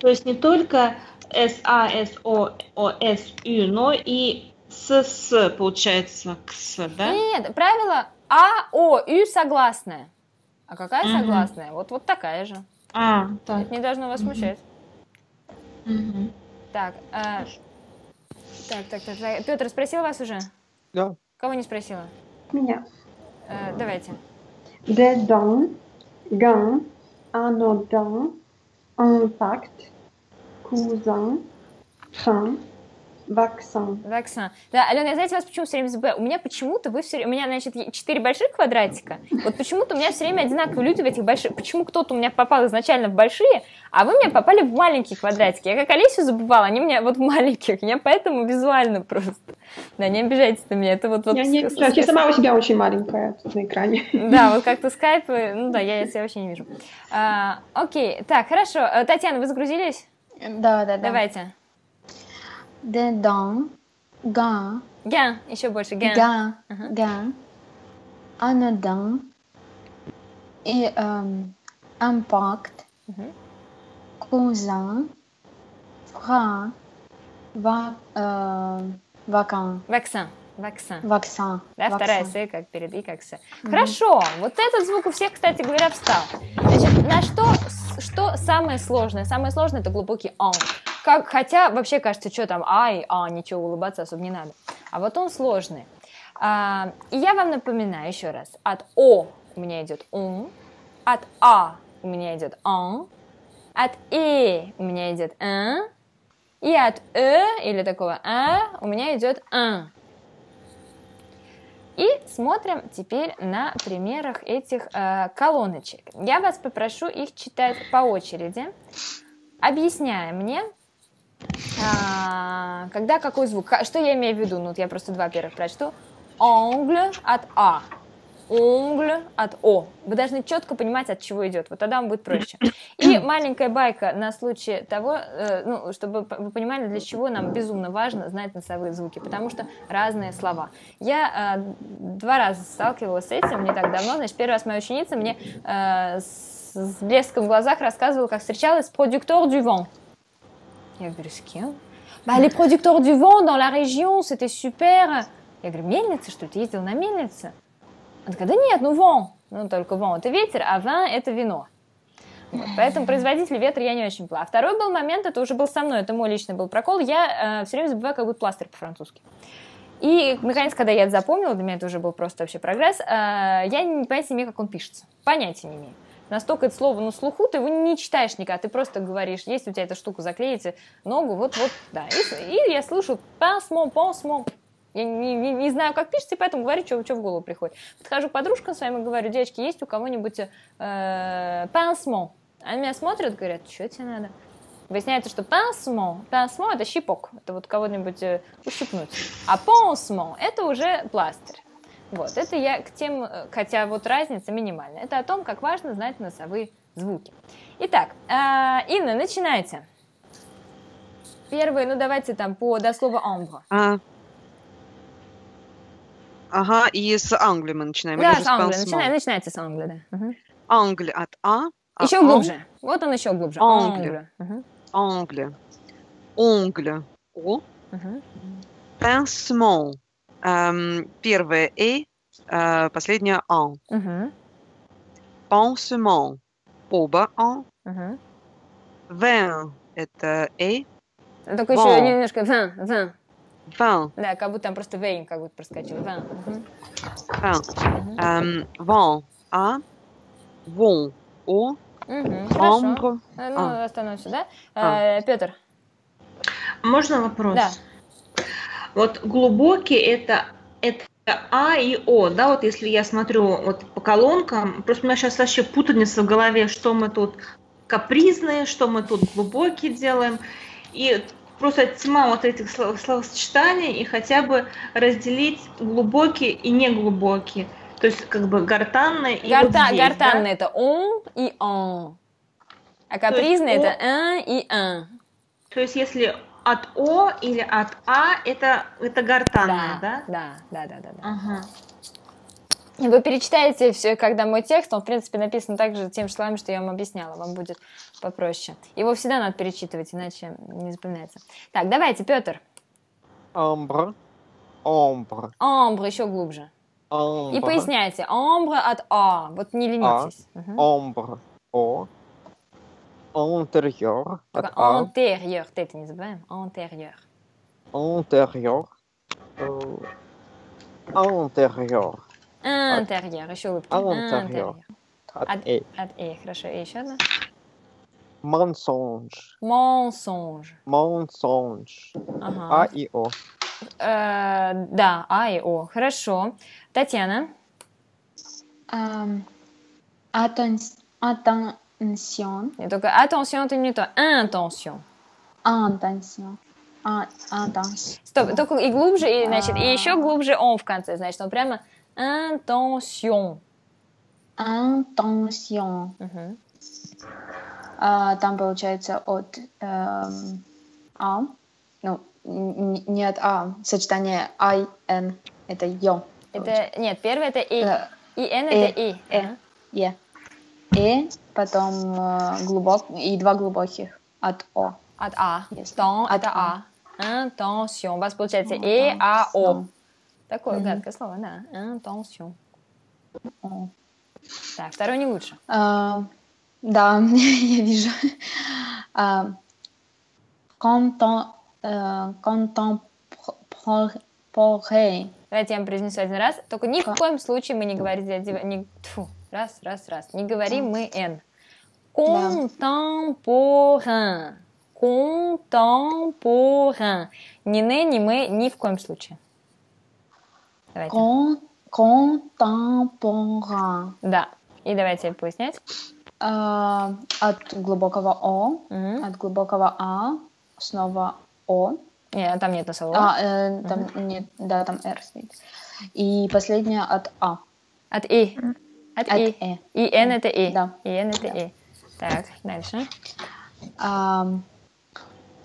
То есть не только С, А, С, О, О, С, Ю, но и с, с, получается, кс, да? Нет, правило А, О, Ю согласная. А какая Мгм. согласная? Вот, вот такая же. А, так. Это не должно вас смущать. мгм. Так, а, так, так, так, так. Петр спросил вас уже? Да. Кого не спросила? Меня. Э, давайте. Dedans, gain, anodin, impact, cousin, train, vaccin. Ваксан. Да, Алена, я знаете, вас почему все время забываю? У меня почему-то вы все время... У меня, значит, четыре больших квадратика. Вот почему-то у меня все время одинаковые люди в этих больших... Почему кто-то у меня попал изначально в большие, а вы мне попали в маленькие квадратики. Я как Олесю забывала, они у меня вот в маленьких. Я поэтому визуально просто. Да, не обижайтесь на меня. Это вот... вот Я не обижаюсь, я сама у себя очень маленькая тут на экране. Да, вот как-то скайп, э, ну да, я себя вообще не вижу. А, окей, так, хорошо. Э, Татьяна, вы загрузились? Да, да, да. Давайте. Dedans, gain, Ген, еще больше, ген. gain, Ага. gain, anodin et euh, impact, Мгм. cousin, frein, va, euh, vacant, Ваксан. Ваксан. Да, вторая. «с» как перед «и», как «с». Хорошо, вот этот звук у всех, кстати говоря, встал. Значит, на что, что самое сложное? Самое сложное – это глубокий «ан». Как, хотя вообще кажется, что там «ай», «а», ничего, улыбаться особо не надо. А вот он сложный. А, и я вам напоминаю еще раз. От «о» у меня идет «ун», от «а» у меня идет «ан», от «и» у меня идет «ан», и от «э» или такого «а» у меня идет «ан». И смотрим теперь на примерах этих э, колоночек. Я вас попрошу их читать по очереди, объясняя мне, а, когда какой звук. Что я имею в виду? Ну, вот я просто два первых прочту. Онгль от А. Онгль от О. Вы должны четко понимать, от чего идет. Вот тогда вам будет проще. И маленькая байка на случай того, э, ну, чтобы вы понимали, для чего нам безумно важно знать носовые звуки, потому что разные слова. Я э, два раза сталкивалась с этим не так давно. Значит, первый раз моя ученица мне э, с, с блеском в глазах рассказывала, как встречалась с продуктор vent. Я говорю, с кем? Bah, les producteurs du vent dans la région, c'était super. Я говорю, мельница, что? Ты ездил на мельнице? Она такая, да нет, ну вон. Ну, только вон это ветер, а вин это вино. Вот, поэтому производитель ветра я не очень поняла. А второй был момент, это уже был со мной, это мой личный был прокол. Я э, все время забываю, как будет пластырь по-французски. И, наконец, когда я это запомнила, для меня это уже был просто вообще прогресс, э, я не понятия не имею, как он пишется. Понятия не имею. Настолько это слово на слуху, ты его не читаешь никогда, ты просто говоришь, есть у тебя эта штука, заклеите ногу, вот-вот, да. И, и я слышу пансмон, пансмон. Я не, не- не знаю, как пишется, и поэтому говорю, что, в голову приходит. Подхожу к подружкам своим и говорю, девочки, есть у кого-нибудь э, пансмон? Они меня смотрят, говорят, что тебе надо? Выясняется, что пансмон, пансмон это щипок, это вот кого-нибудь э, ущипнуть. А пансмон это уже пластырь. Вот, это я к тем, э, хотя вот разница минимальная. Это о том, как важно знать носовые звуки. Итак, э, Инна, начинайте. Первый, ну давайте там по до слова ombre. А. Ага, и с Англии мы начинаем. Да, с Англии. Начинай, начинайте с Англии, да. Мгм. Англия от А. а Еще ан- глубже. Вот он еще глубже. Англия. Англия. Онгле. О. Пенсмон. Эм, первое «э», э, последнее «ан». Мгм, Пансемон. Оба «ан». Вин – это «э». Только еще немножко вин, вин. Vin, Да, как будто там просто вейн, как будто проскочил. Vin. Эм, vent, а, vont, о, Хорошо. Э, Ну, А. остановимся, да? А. Петр. Можно вопрос? Да. Вот глубокий это, это А и О, да, вот если я смотрю вот по колонкам, просто у меня сейчас вообще путаница в голове, что мы тут капризные, что мы тут глубокие делаем, и просто тьма вот этих слов- словосочетаний, и хотя бы разделить глубокие и неглубокие, то есть как бы гортанные и вот Горта- здесь, да? Гортанный это он и он. А капризный есть это un и un. То есть если от О или от А, это, это гортанное, да? Да, да, да, да, да. Ага. И Вы перечитаете все, когда мой текст, он, в принципе, написан так же тем словами, что я вам объясняла, вам будет попроще. Его всегда надо перечитывать, иначе не запоминается. Так, давайте, Петр. Ambre. Ombre. Омбр еще глубже. И Ambre. поясняйте. Омбр от А. Вот не ленитесь. Мгм. Ombre. О. Только От А. Антérieur. Ты это не забываем. Антérieur. Antérieur. Э, Antérieur. Антérieur. Еще улыбки. Antérieur. От От- Э. От Э. Хорошо. И еще одна. Mensonge. Mensonge. Mensonge. Ага. А и О. Э, да, А и О. Хорошо. Татьяна. Atten- attention, И только attention, это не то. Intention. intention, а- attention. Стоп, только и глубже, и, значит, и еще глубже он в конце, значит, он прямо intention. Intention. Мгм. А, там получается от эм, А, ну, н- не от А, сочетание I, N, это Ё. Это, нет, первое это и. Э, И N э, это и. э. Е. И потом э, глубок, и два глубоких от О. От А. Если- Тон от это А. Intention. У вас получается и, А, О. Такое Мгм. гадкое слово, да. Intention. О. Так, второй не лучше. А, да, я вижу. А, контем- э. Давайте я вам произнесу один раз. Только ни в коем случае мы не говорим... Не, тьфу, раз, раз, раз. Не говорим мы N. Contemporain. Contemporain. Ни «не», ни «мы» ни в коем случае. Давайте. Кон- Contemporain. Да. И давайте пояснять. А, от глубокого О, Мгм. от глубокого А, снова О. Нет, там нет носового. А, э, там нет, да, там R стоит. И последняя от А. От И. От, От И. Э. И N это И. Да. И N это И. Так, дальше. А,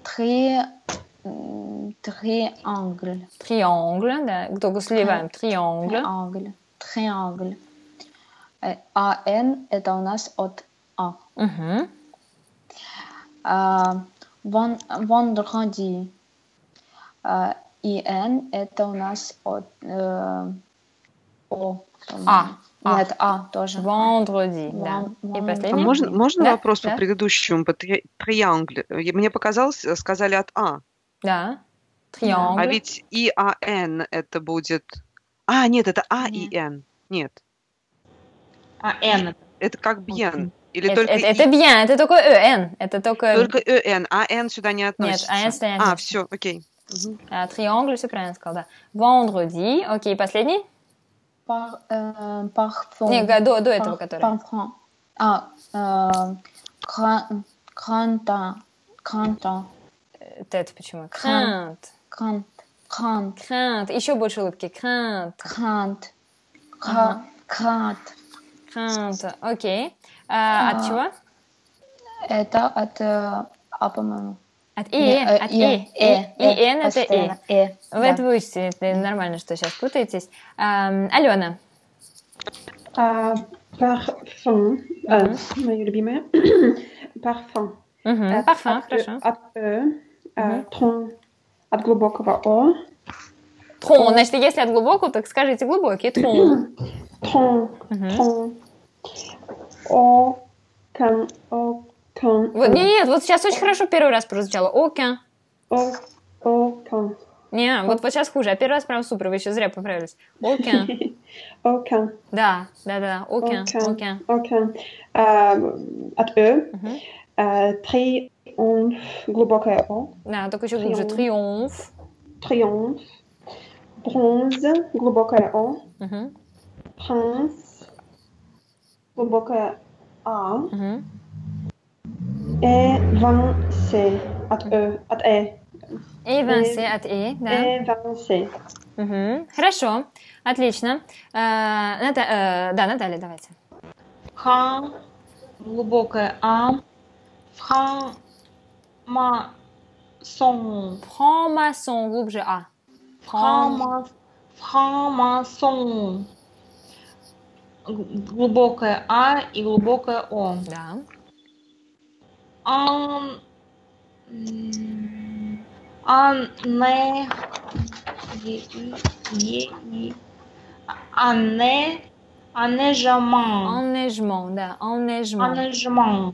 три, триангль. Триангль, да. Только сливаем. Триангль. Триангль. Э, А Н это у нас от А. Мгм. А, vendredi. А, и Н это у нас от э, О. А, а. Нет, А тоже. Vendredi, да. И вон- А последний. можно, можно Да, вопрос да. по предыдущему, по три- трианглю? Э, Мне показалось, сказали от А. Да. Триангль. А ведь И, А, Н это будет... А, нет, это А и Нет. Н. Нет. А Н. Это как бьен. Или это, только это, И- это bien, это только эн, это только, Только ЭН, а Н сюда не относится. а Н сюда не А, все, окей. А, триангль, все правильно сказал, да. Vendredi, окей, последний? Пар, э, parfum. Не, га- до, до этого, Пар- который. parfum. А, э, кран, кранта, кранта, Это почему? Crainte. крант, крант, Crainte. Еще больше улыбки. Крант, Ага. крант. Crainte. Окей. А, от чего? Это от э, А, по-моему. От И. Не, э, от э, И. э, И Н это И. э, Вы да. это выучите, это нормально, что сейчас путаетесь. Алена. А. Э. Parfum. Мгм, От- Парфум, э, хорошо. От Э. э. Трон. От глубокого О. Трон, значит, если от глубокого, так скажите глубокий. Трон. Трон. Мгм. Трон. О. Кан. О. Кан. Вот, нет, нет, вот сейчас очень хорошо первый раз прозвучало. Окей. О. О. Кан. Не, вот, вот сейчас хуже, а первый раз прям супер, вы еще зря поправились. Aucun. Aucun. Да, да, да, aucun, aucun. Aucun. Э, От Ö. Мгм. Э, Триумф. Глубокое О. Да, только еще глубже. Триумф. Триумф. Бронзе. Глубокое О. Мгм, Принц. Глубокое А. мгм. Évincé. От Ö. От Э. Эвансе от И, да. Évincé. Мгм. Хорошо, отлично. Э, Ната- э, Да, Наталья, давайте. Ха, глубокое А. Фра, ма, сон. Franc-maçon, глубже А. Фрама, фрамасон. Г- Глубокое А и глубокое О. Да. Ан... м, Анне... е- е- е- Анне... Аннежаман. Enneigement, да, enneigement. Аннежаман.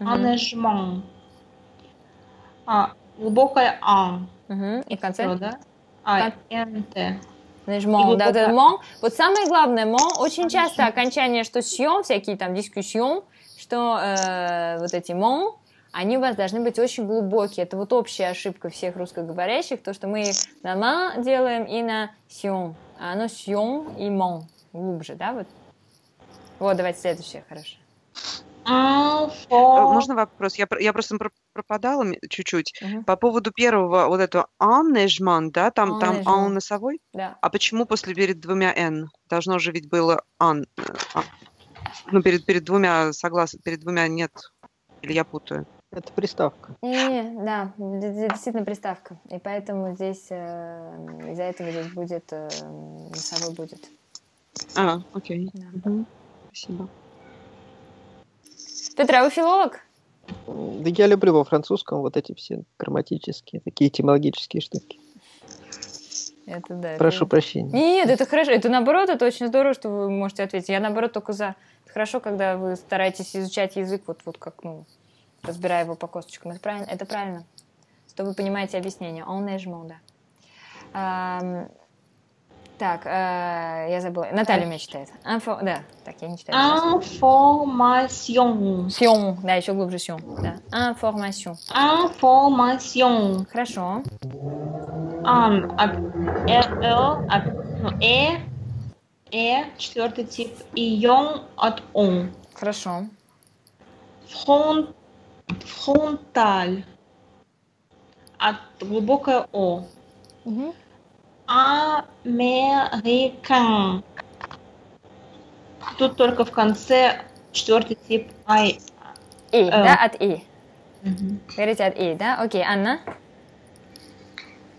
Мгм, Аннежаман. А, глубокое А. мгм. И в конце? Всё, да? А? НТ. Enneigement, И да, глубокое- мон. Вот самое главное, мон, очень часто окончание, что сьон, всякие там дискуссион, что э, вот эти мон, они у вас должны быть очень глубокие. Это вот общая ошибка всех русскоговорящих, то, что мы на ма делаем и на сьон. А оно сьон и мон. Глубже, да, вот? Вот, давайте следующее, хорошо. Э. Можно вопрос? Я, я просто про- пропадала чуть-чуть. Мгм. По поводу первого, вот этого engagement, да, там, там ан носовой? Да. А почему после перед двумя n? Должно же ведь было ан. э, а. Ну, перед, перед двумя согласен, перед двумя нет. Или я путаю? Это приставка. Не, да, д- д- действительно приставка. И поэтому здесь э, из-за этого здесь будет э, носовой будет. А, окей. Да. Мгм. Спасибо. Петра, вы филолог? Да я люблю во французском вот эти все грамматические, такие этимологические штуки. Это да. это- Прошу прощения. Нет, это хорошо. Это наоборот, это очень здорово, что вы можете ответить. Я наоборот только за. Это хорошо, когда вы стараетесь изучать язык, вот, вот как, ну, разбирая его по косточкам. Это правильно. Это правильно. Что вы понимаете объяснение. Он да. Так, э, я забыла. Наталья меня читает. Инфо... Да, так, я не читаю. Информацион. Сьон, да, еще глубже сьон. Да. Информation. Информацион. Хорошо. Ан р, Л, от ну, э, э, четвертый тип, и йон от он. Хорошо. Фронт, фронталь от глубокое О. Мгм. Американ. Тут только в конце четвертый тип I. И, Э. да, от и. Мгм. Говорите от и, да? Окей, Анна?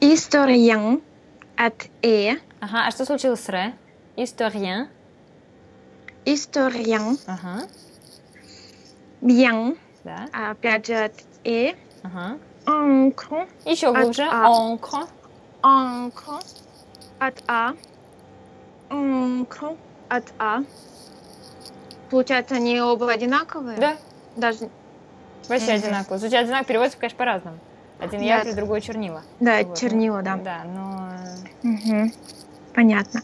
Historien от Э. Ага, а что случилось с ре? Исторien. Historien. Ага, Bien. да. Опять же от Э. Ага. Encre. Еще глубже. А. Encre. От А. Encre. От А. Получается, они оба одинаковые? Да, Даже... вообще Мгм. одинаково. Звучат одинаково, переводится, конечно, по-разному. Один Да. якорь, другой чернила. Да, Вот, чернила, да. Да, но... Мгм. Понятно.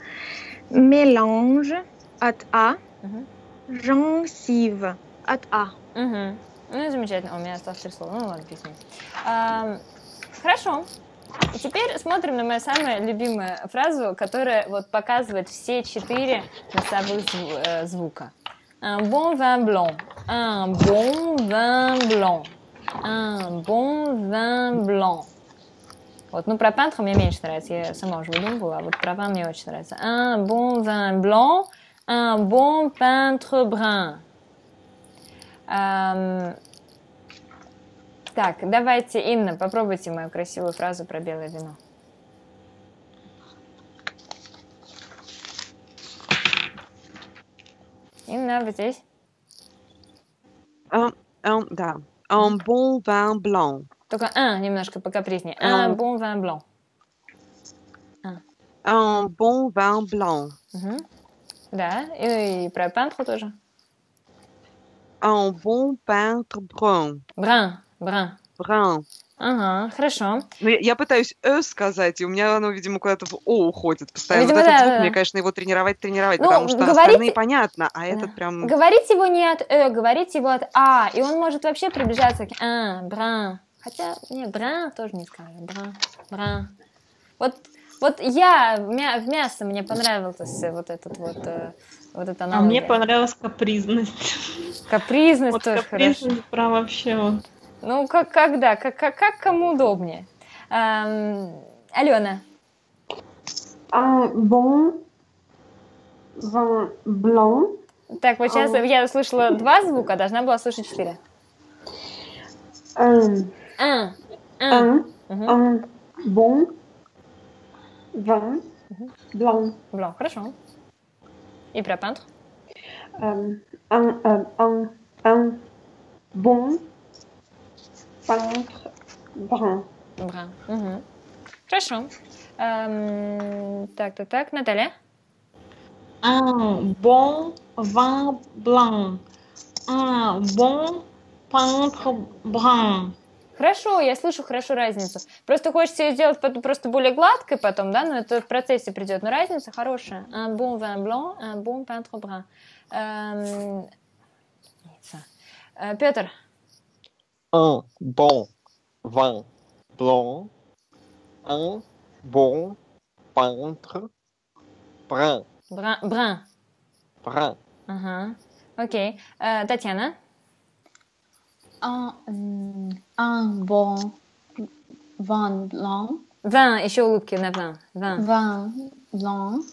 Mélange от А. мгм. Gencive от А. Мгм. Ну, замечательно. О, у меня осталось три слова. Ну, ладно, письмо. Хорошо. Теперь смотрим на мою самую любимую фразу, которая вот показывает все четыре носовых э, звука. Un bon vin blanc. Un bon vin blanc. Un bon vin blanc. Вот, ну, про пантра мне меньше нравится, я сама уже выдумывала, а вот про вин мне очень нравится. Un bon vin blanc, un bon peintre brun. Ам, так, давайте, Инна, попробуйте мою красивую фразу про белое вино. Инна, вы здесь? Un- un- да. Un bon vin blanc. Только un немножко покапризнее. Un А. bon vin blanc. Un bon vin blanc. Мгм. Да, и, и про пантру тоже. Un bon peintre brun. Brun, brun. Бран. Ага, хорошо. Ну, я, я пытаюсь «э» сказать, и у меня оно, видимо, куда-то в «о» уходит постоянно. Видимо, вот этот да, звук, да, мне, да. конечно, его тренировать, тренировать, Ну, потому что говорите- остальные понятно, а этот прям... Говорить его не от «э», говорить его от «а», и он может вообще приближаться к «а», «бран». Хотя, не, «бран» тоже не сказали, «бран», «бран». Вот, вот я в, мя- в мясо мне понравилось э, вот этот вот, э, вот эта А мне аналогия. понравилась капризность. Капризность Вот тоже хорошо. капризность прям вообще вот. Ну, как, когда, как, как, как кому удобнее. Ам, Алена, Un bon vin blanc. так, вот сейчас Ам. я услышала два звука, должна была слышать четыре. Un, А, а, un, un bon vin blanc. Блон, хорошо. И про пантр? Euh, un, euh, un, un bon peintre brun. Бран. Мгм. Хорошо. Ам, так, так, так. Наталья? Un bon vin blanc. Un bon peintre brun. Хорошо, я слышу хорошо разницу. Просто хочется ее сделать просто более гладкой потом, да, но это в процессе придет. Но разница хорошая. Un bon vin blanc, un bon peintre brun. Эм. Э, Петр, Un bon vin blanc. Un bon peintre brun. бран, бран. Brun. Ага. Окей. Э, Татьяна? Un, м, un bon vin blanc. Вин, еще улыбки на вин. Вин. Vin blanc.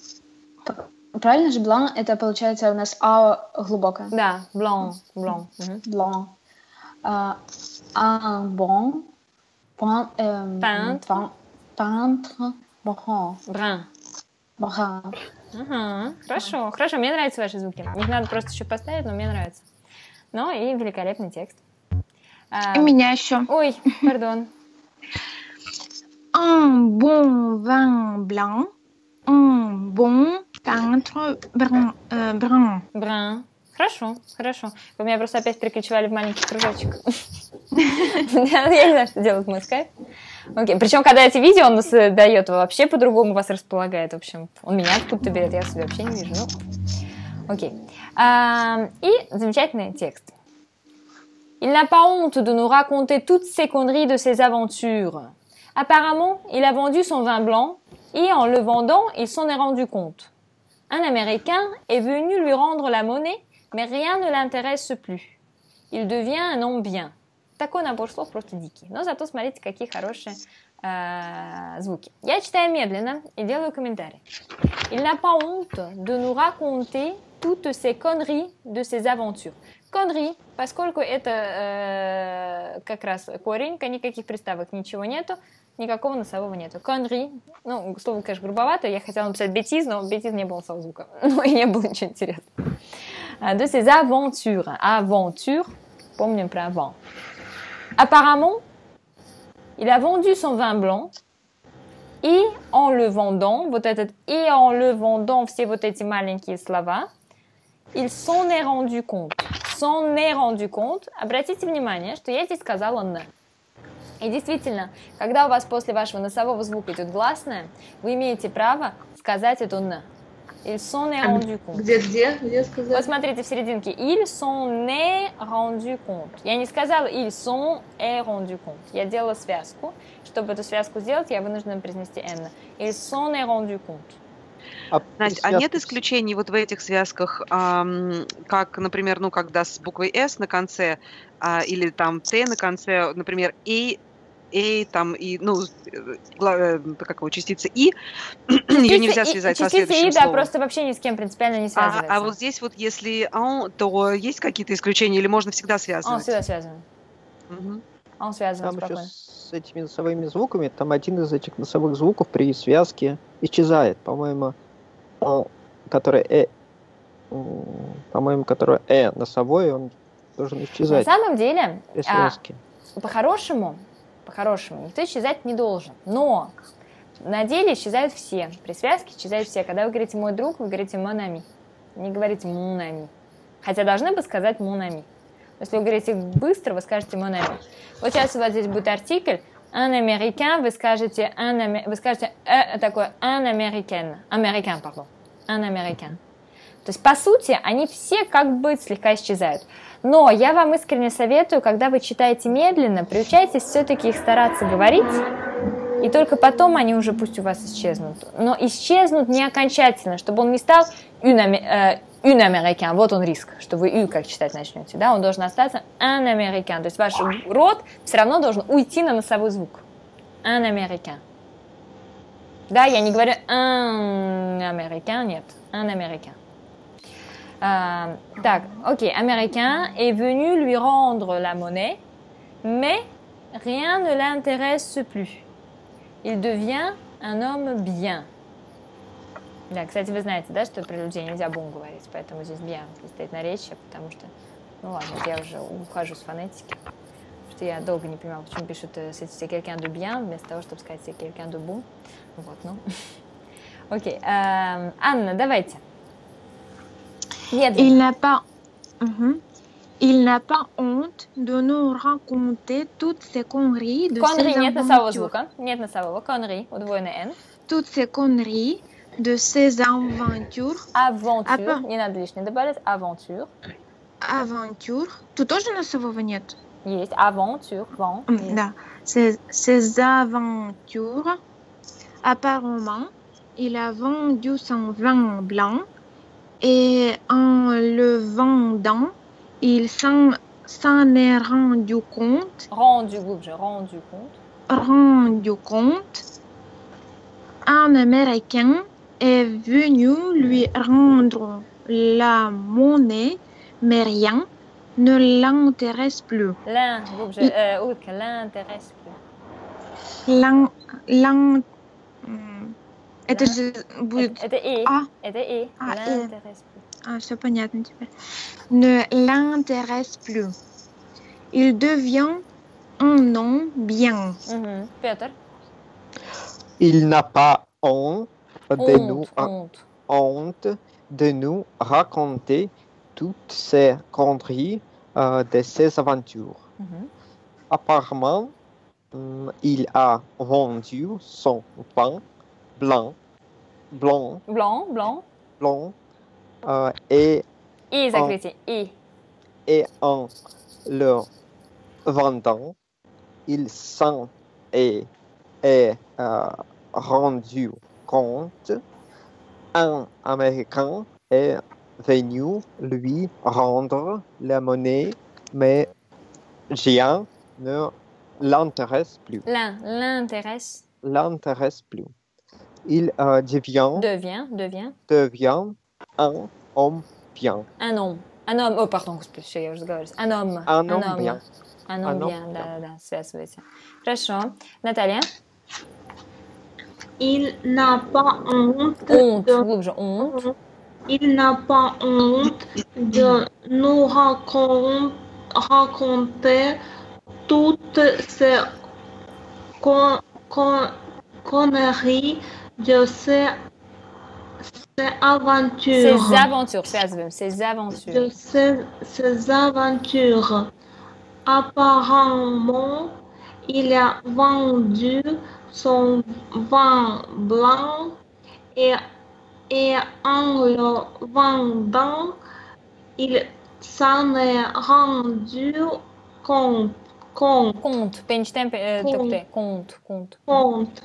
П- Правильно же, blanc это получается у нас а глубокое. Да, блон, блон. Мгм. А, un bon pin- эм, Peintre. peintre brun. Бран. Brun. Ага, хорошо, хорошо, мне нравятся ваши звуки. Их надо просто еще поставить, но мне нравится. Ну и великолепный текст. А, И меня еще. Ой, пардон. Un bon vin blanc. Un bon peintre brun. euh, brun. Бран. Хорошо, хорошо. Вы меня просто опять переключивали в маленький кружочек. Я не знаю, что делает мой скайп. Окей. Причем, когда эти видео он нас э, дает, вообще по-другому вас располагает. В общем, он меня откуда-то берет, я себя вообще не вижу. Ну, окей. А, И замечательный текст. Il n'a pas honte de nous raconter toutes ces conneries de ses aventures. Apparemment, il a vendu son vin blanc et en le vendant, il s'en est rendu compte. Un Américain est venu lui rendre la monnaie, mais rien ne l'intéresse plus. Il devient un homme bien. Такой набор слов просто дикий. Но зато смотрите, какие хорошие э, звуки. Я читаю медленно и делаю комментарий. Il n'a pas honte de nous raconter toutes ces conneries de ses aventures. Conneries, поскольку это э, как раз корень, никаких приставок, ничего нету, никакого носового нету. Conneries, ну, слово, конечно, грубовато, я хотела написать бетиз, но бетиз не было слова звука, ну и не было ничего интересного. А, De ses aventures. Aventure, помним про avant. Apparemment, il a vendu son vin blanc, и en le vendant, вот этот и en le vendant, все вот эти маленькие слова, il s'en est rendu compte. S'en est rendu compte. Обратите внимание, что я здесь сказала «н». И действительно, когда у вас после вашего носового звука идет гласная, вы имеете право сказать эту «н». Il s'en est rendu compte. Где-где? Где Вот сказать? смотрите в серединке. Ils s'en est rendu compte. Я не сказала ils sont est rendu compte. Я делала связку. Чтобы эту связку сделать, я вынуждена произнести n. Ils s'en est rendu compte. А Настя, а нет исключений вот в этих связках, ам, как, например, ну, когда с буквой «с» на конце, а, или там «т» на конце, например, «и», «и», там, и, ну, э, э, как его, частица «и», ее нельзя Частица связать со частица следующим и, да, просто вообще ни с кем принципиально не А, связывается. а вот здесь вот если «он», то есть какие-то исключения или можно всегда Он связывать? всегда связан. Мгм. Он связан Там еще с этими носовыми звуками, там один из этих носовых звуков при связке исчезает, по-моему, он, который э, по-моему, который э носовой, он должен На исчезать самом деле, а, по-хорошему, по-хорошему, никто исчезать не должен. Но на деле исчезают все. При связке исчезают все. Когда вы говорите «мой друг», вы говорите «монами». Не говорите «мунами». Хотя должны бы сказать «мунами». Если вы говорите быстро, вы скажете ami. Вот сейчас у вас здесь будет артикль un américain, вы скажете un, вы скажете э, такое un américain, américain, pardon, un américain. То есть, по сути, они все как бы слегка исчезают. Но я вам искренне советую, когда вы читаете медленно, приучайтесь все-таки их стараться говорить, и только потом они уже пусть у вас исчезнут. Но исчезнут не окончательно, чтобы он не стал Аме- э, américain. Вот он риск, что вы ю как читать начнете. Да? Он должен остаться un américain. То есть ваш рот все равно должен уйти на носовой звук. Un américain. Да, я не говорю un américain, нет, un américain. Euh, так, ok, américain est venu lui rendre la monnaie, mais rien ne l'intéresse plus. Il devient un homme bien. Да, кстати, вы знаете, да, что про людей нельзя бум говорить, поэтому здесь bien стоит наречие, потому что, ну ладно, я уже ухожу с фонетики, потому что я долго не понимала, почему пишут э, c'est quelqu'un de bien, вместо того, чтобы сказать c'est quelqu'un de bon. Вот, ну. Окей, эм, Анна, давайте. Медленно. Il n'a pas. Mhm. Il n'a pas honte de nous raconter toutes ces conneries de Конри ses нет носового aventures. звука. Нет носового. Конри, удвоенный N. Toutes ces conneries de ses aventures. Авантюр. Апа. Не надо лишнее добавлять. Авантюр. Aventures. Тут тоже носового нет? Есть. Авантюр. Ван. М, Есть. Да. Ces, ces aventures. Apparemment, il a vendu son vin blanc et en le vendant, il s'en, est rendu compte. Rendu, rendu compte. Rendu compte. Un Américain est venu lui rendre la monnaie, mais rien ne l'intéresse plus. L'un, euh, l'intéresse plus. Hmm, м, Это же будет... Это и. А, Это и. А, и. L'intéresse plus. а, все понятно теперь. Ne l'intéresse plus. Il devient un homme bien. Мгм. Петр. Il n'a pas honte de nous Honte. Honte. honte de nous raconter toutes ces conneries euh, de ses aventures. Мгм. Apparemment, hum, il a vendu son pain blanc, blanc, blanc, blanc, blanc, euh, et en, Et en leur vendant, il s'en et, et euh, rendu compte. Un Américain est venu lui rendre la monnaie, mais Jean ne l'intéresse plus. L'intéresse L'intéresse plus Il euh, devient, Devient. Devient. devient un homme bien. Un homme. Un homme. О, pardon, господи, всё, я уже разговариваюсь. Un homme. Un homme bien. Un Un homme homme bien, да, да, да, связывайте. Хорошо. Наталья. Il n'a pas honte, Honte, de, глубже. Honte. il n'a pas honte de nous racon- raconter toutes ces con- con- conneries de ses, ses aventures. Ses aventures, ses aventures. De ses, ses aventures. Apparemment, il a vendu son vin blanc et, et en le vendant, il s'en est rendu euh, compte. Compte. Compte. Compte. Compte. Compte. compte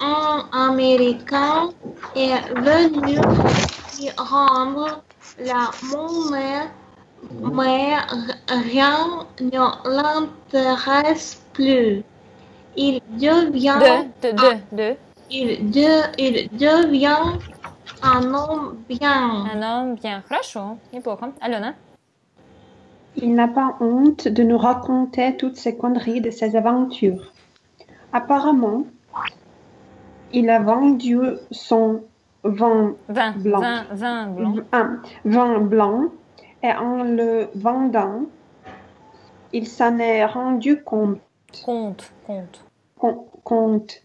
Un Américain est venu lui rendre la monnaie, mais rien ne l'intéresse plus. Il devient, De. De. De. De. il, de- il devient un homme bien. Un homme bien. Хорошо. Неплохо. Алена. Il n'a pas honte de nous raconter toutes ces conneries de ses aventures. Apparemment, il a vendu son vin, Vin. Blanc. Vin. Vin blanc. un vin blanc et en le vendant, il s'en est rendu compte. Compte. Compte. com- compte.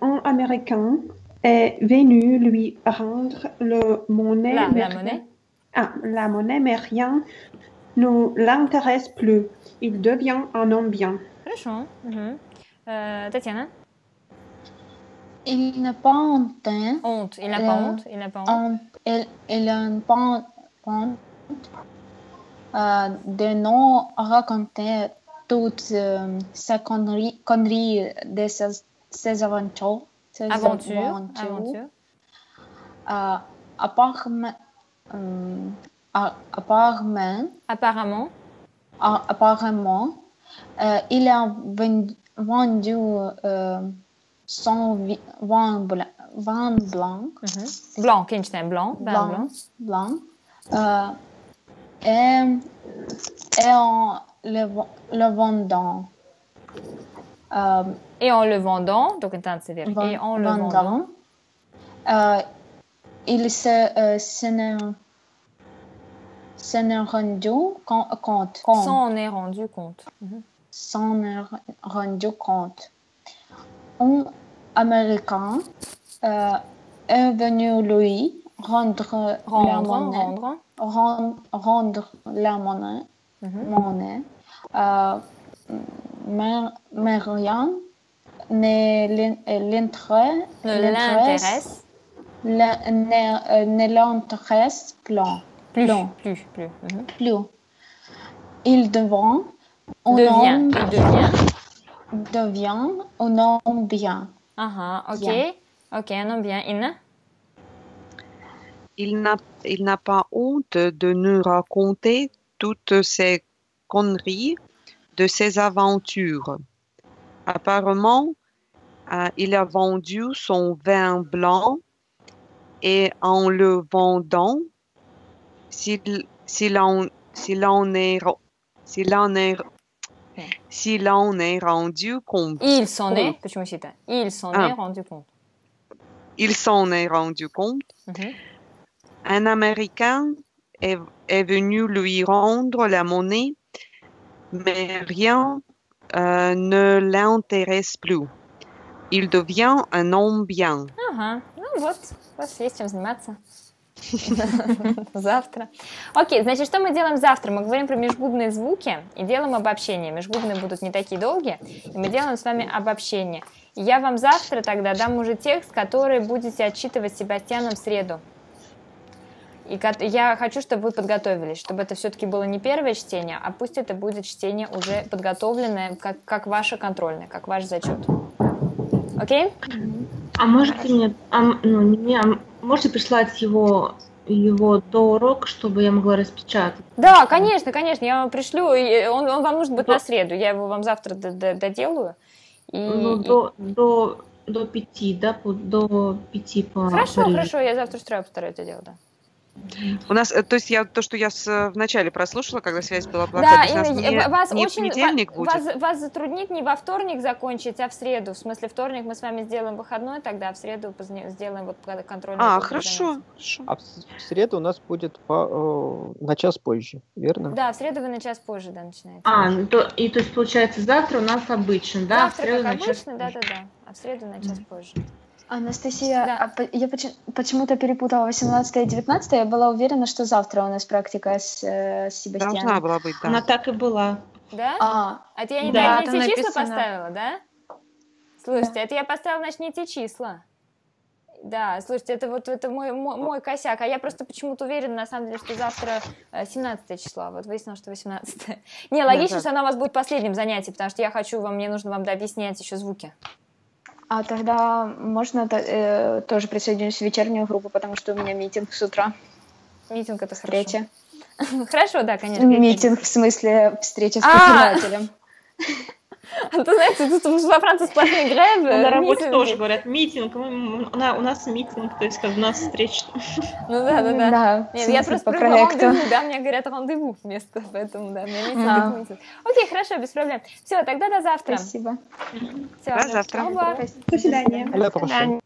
Un Américain est venu lui rendre le monnaie. La, mais la rien- monnaie. Ah, la monnaie, mais rien ne l'intéresse plus. Il devient un homme bien. Хорошо. Мгм. Э, Татьяна? Il n'a pas honte. Honte. Il n'a pas Euh, honte. Il n'a pas honte. Il, il n'a pas honte euh, de nous raconter toutes euh, ces conneries, conneries de ses, ses aventures. ses Aventure. aventures. Aventure. Euh, apparemment, euh, apparemment, Apparemment. apparemment, euh, il a vendu, son vin mhm. blanc. Blanc. Mm -hmm. Blanc, Einstein, blanc. Vin blanc. Blanc. blanc. Euh, et, et on le, le vendant. Euh, et en le vendant, donc vend, et en le vendant, euh, il se, euh, s'en est rendu compte. Mhm. S'en est rendu compte. S'en est rendu compte. Un Américain euh, est venu lui rendre, la monnaie, Rendre. ren- rendre la monnaie, Mhm. monnaie. Euh, mais, mais rien ne l'in- l'intéresse Ne l'intéresse- euh, plus. plus. Plus. Plus. Mhm. plus. Il devient Devient. Il devient devient un nom bien. Ah, ok. Ok, un bien. Il n'a, pas honte de nous raconter toutes ces conneries de ses aventures. Apparemment, euh, il a vendu son vin blanc et en le vendant, est s'il en est s'il en est rendu compte, Il s'en est. Compte. Почему сита? Il s'en Ah. est rendu compte. il s'en est rendu compte. Мгм. Un Américain est, est venu lui rendre la monnaie, mais rien euh, ne l'intéresse plus. Il devient un homme bien. Ага, ну вот, у вас есть чем заниматься. Завтра. Окей, значит, что мы делаем завтра? Мы говорим про межгубные звуки и делаем обобщение. Межгубные будут не такие долгие, и мы делаем с вами обобщение. Я вам завтра тогда дам уже текст, который будете отчитывать Себастьяном в среду. И я хочу, чтобы вы подготовились, чтобы это все-таки было не первое чтение, а пусть это будет чтение уже подготовленное, как, как ваше контрольное, как ваш зачет. Окей? А можете мне, а, ну, не мне, а можете прислать его, его до урока, чтобы я могла распечатать? Да, конечно, конечно, я вам пришлю, он, он вам нужен будет на среду, я его вам завтра доделаю. И, Ну, до, до, до пяти, да, до пяти по Хорошо, времени. хорошо, я завтра с утра постараюсь это делать, да. У нас, э, то есть я то, что я с, э, вначале прослушала, когда связь была Да, плохая, нас Инна, не, вас не очень, в понедельник будет. вас, вас затруднит не во вторник закончить, а в среду. В смысле, вторник мы с вами сделаем выходной, тогда в среду сделаем вот когда контрольный. А, хорошо, хорошо. А в, в среду у нас будет по, э, на час позже, верно? Да, в среду вы на час позже, да, начинаете. А, ну то, и то есть получается завтра у нас обычно, да? в Завтра, среду как на час обычно, да-да-да, а в среду на час позже. Анастасия, Да. а по- я поч- почему-то перепутала 18 и 19 Я была уверена, что завтра у нас практика с, э, с Должна Себастьяном. была быть, да. Она так и была. Да? А, А это я не, Да, там те числа написано. поставила, да? Слушайте, это я поставила, значит, не те числа. Да, слушайте, это вот это мой, мой, мой косяк. А я просто почему-то уверена, на самом деле, что завтра э, 17 число. а Вот выяснилось, что 18 Не, логично, да. что она у вас будет последним занятием, потому что я хочу вам, мне нужно вам дообъяснять еще звуки. А тогда можно э, тоже присоединюсь в вечернюю группу, потому что у меня митинг с утра. Митинг это хорошо. Встреча. Хорошо, да, конечно. Митинг в смысле встреча с А! А то, знаете, тут во Франции сплошные гревы. На работе митинги. тоже говорят митинг, мы- у на- у нас митинг, то есть как у нас встреча. Ну да, да, да. Да, Нет, я просто по проекту. рандеву, да, мне говорят рандеву вместо, поэтому, да, мне митинг, А. митинг. Окей, хорошо, без проблем. Все, тогда до завтра. Спасибо. До завтра. До свидания. Аля, прошу.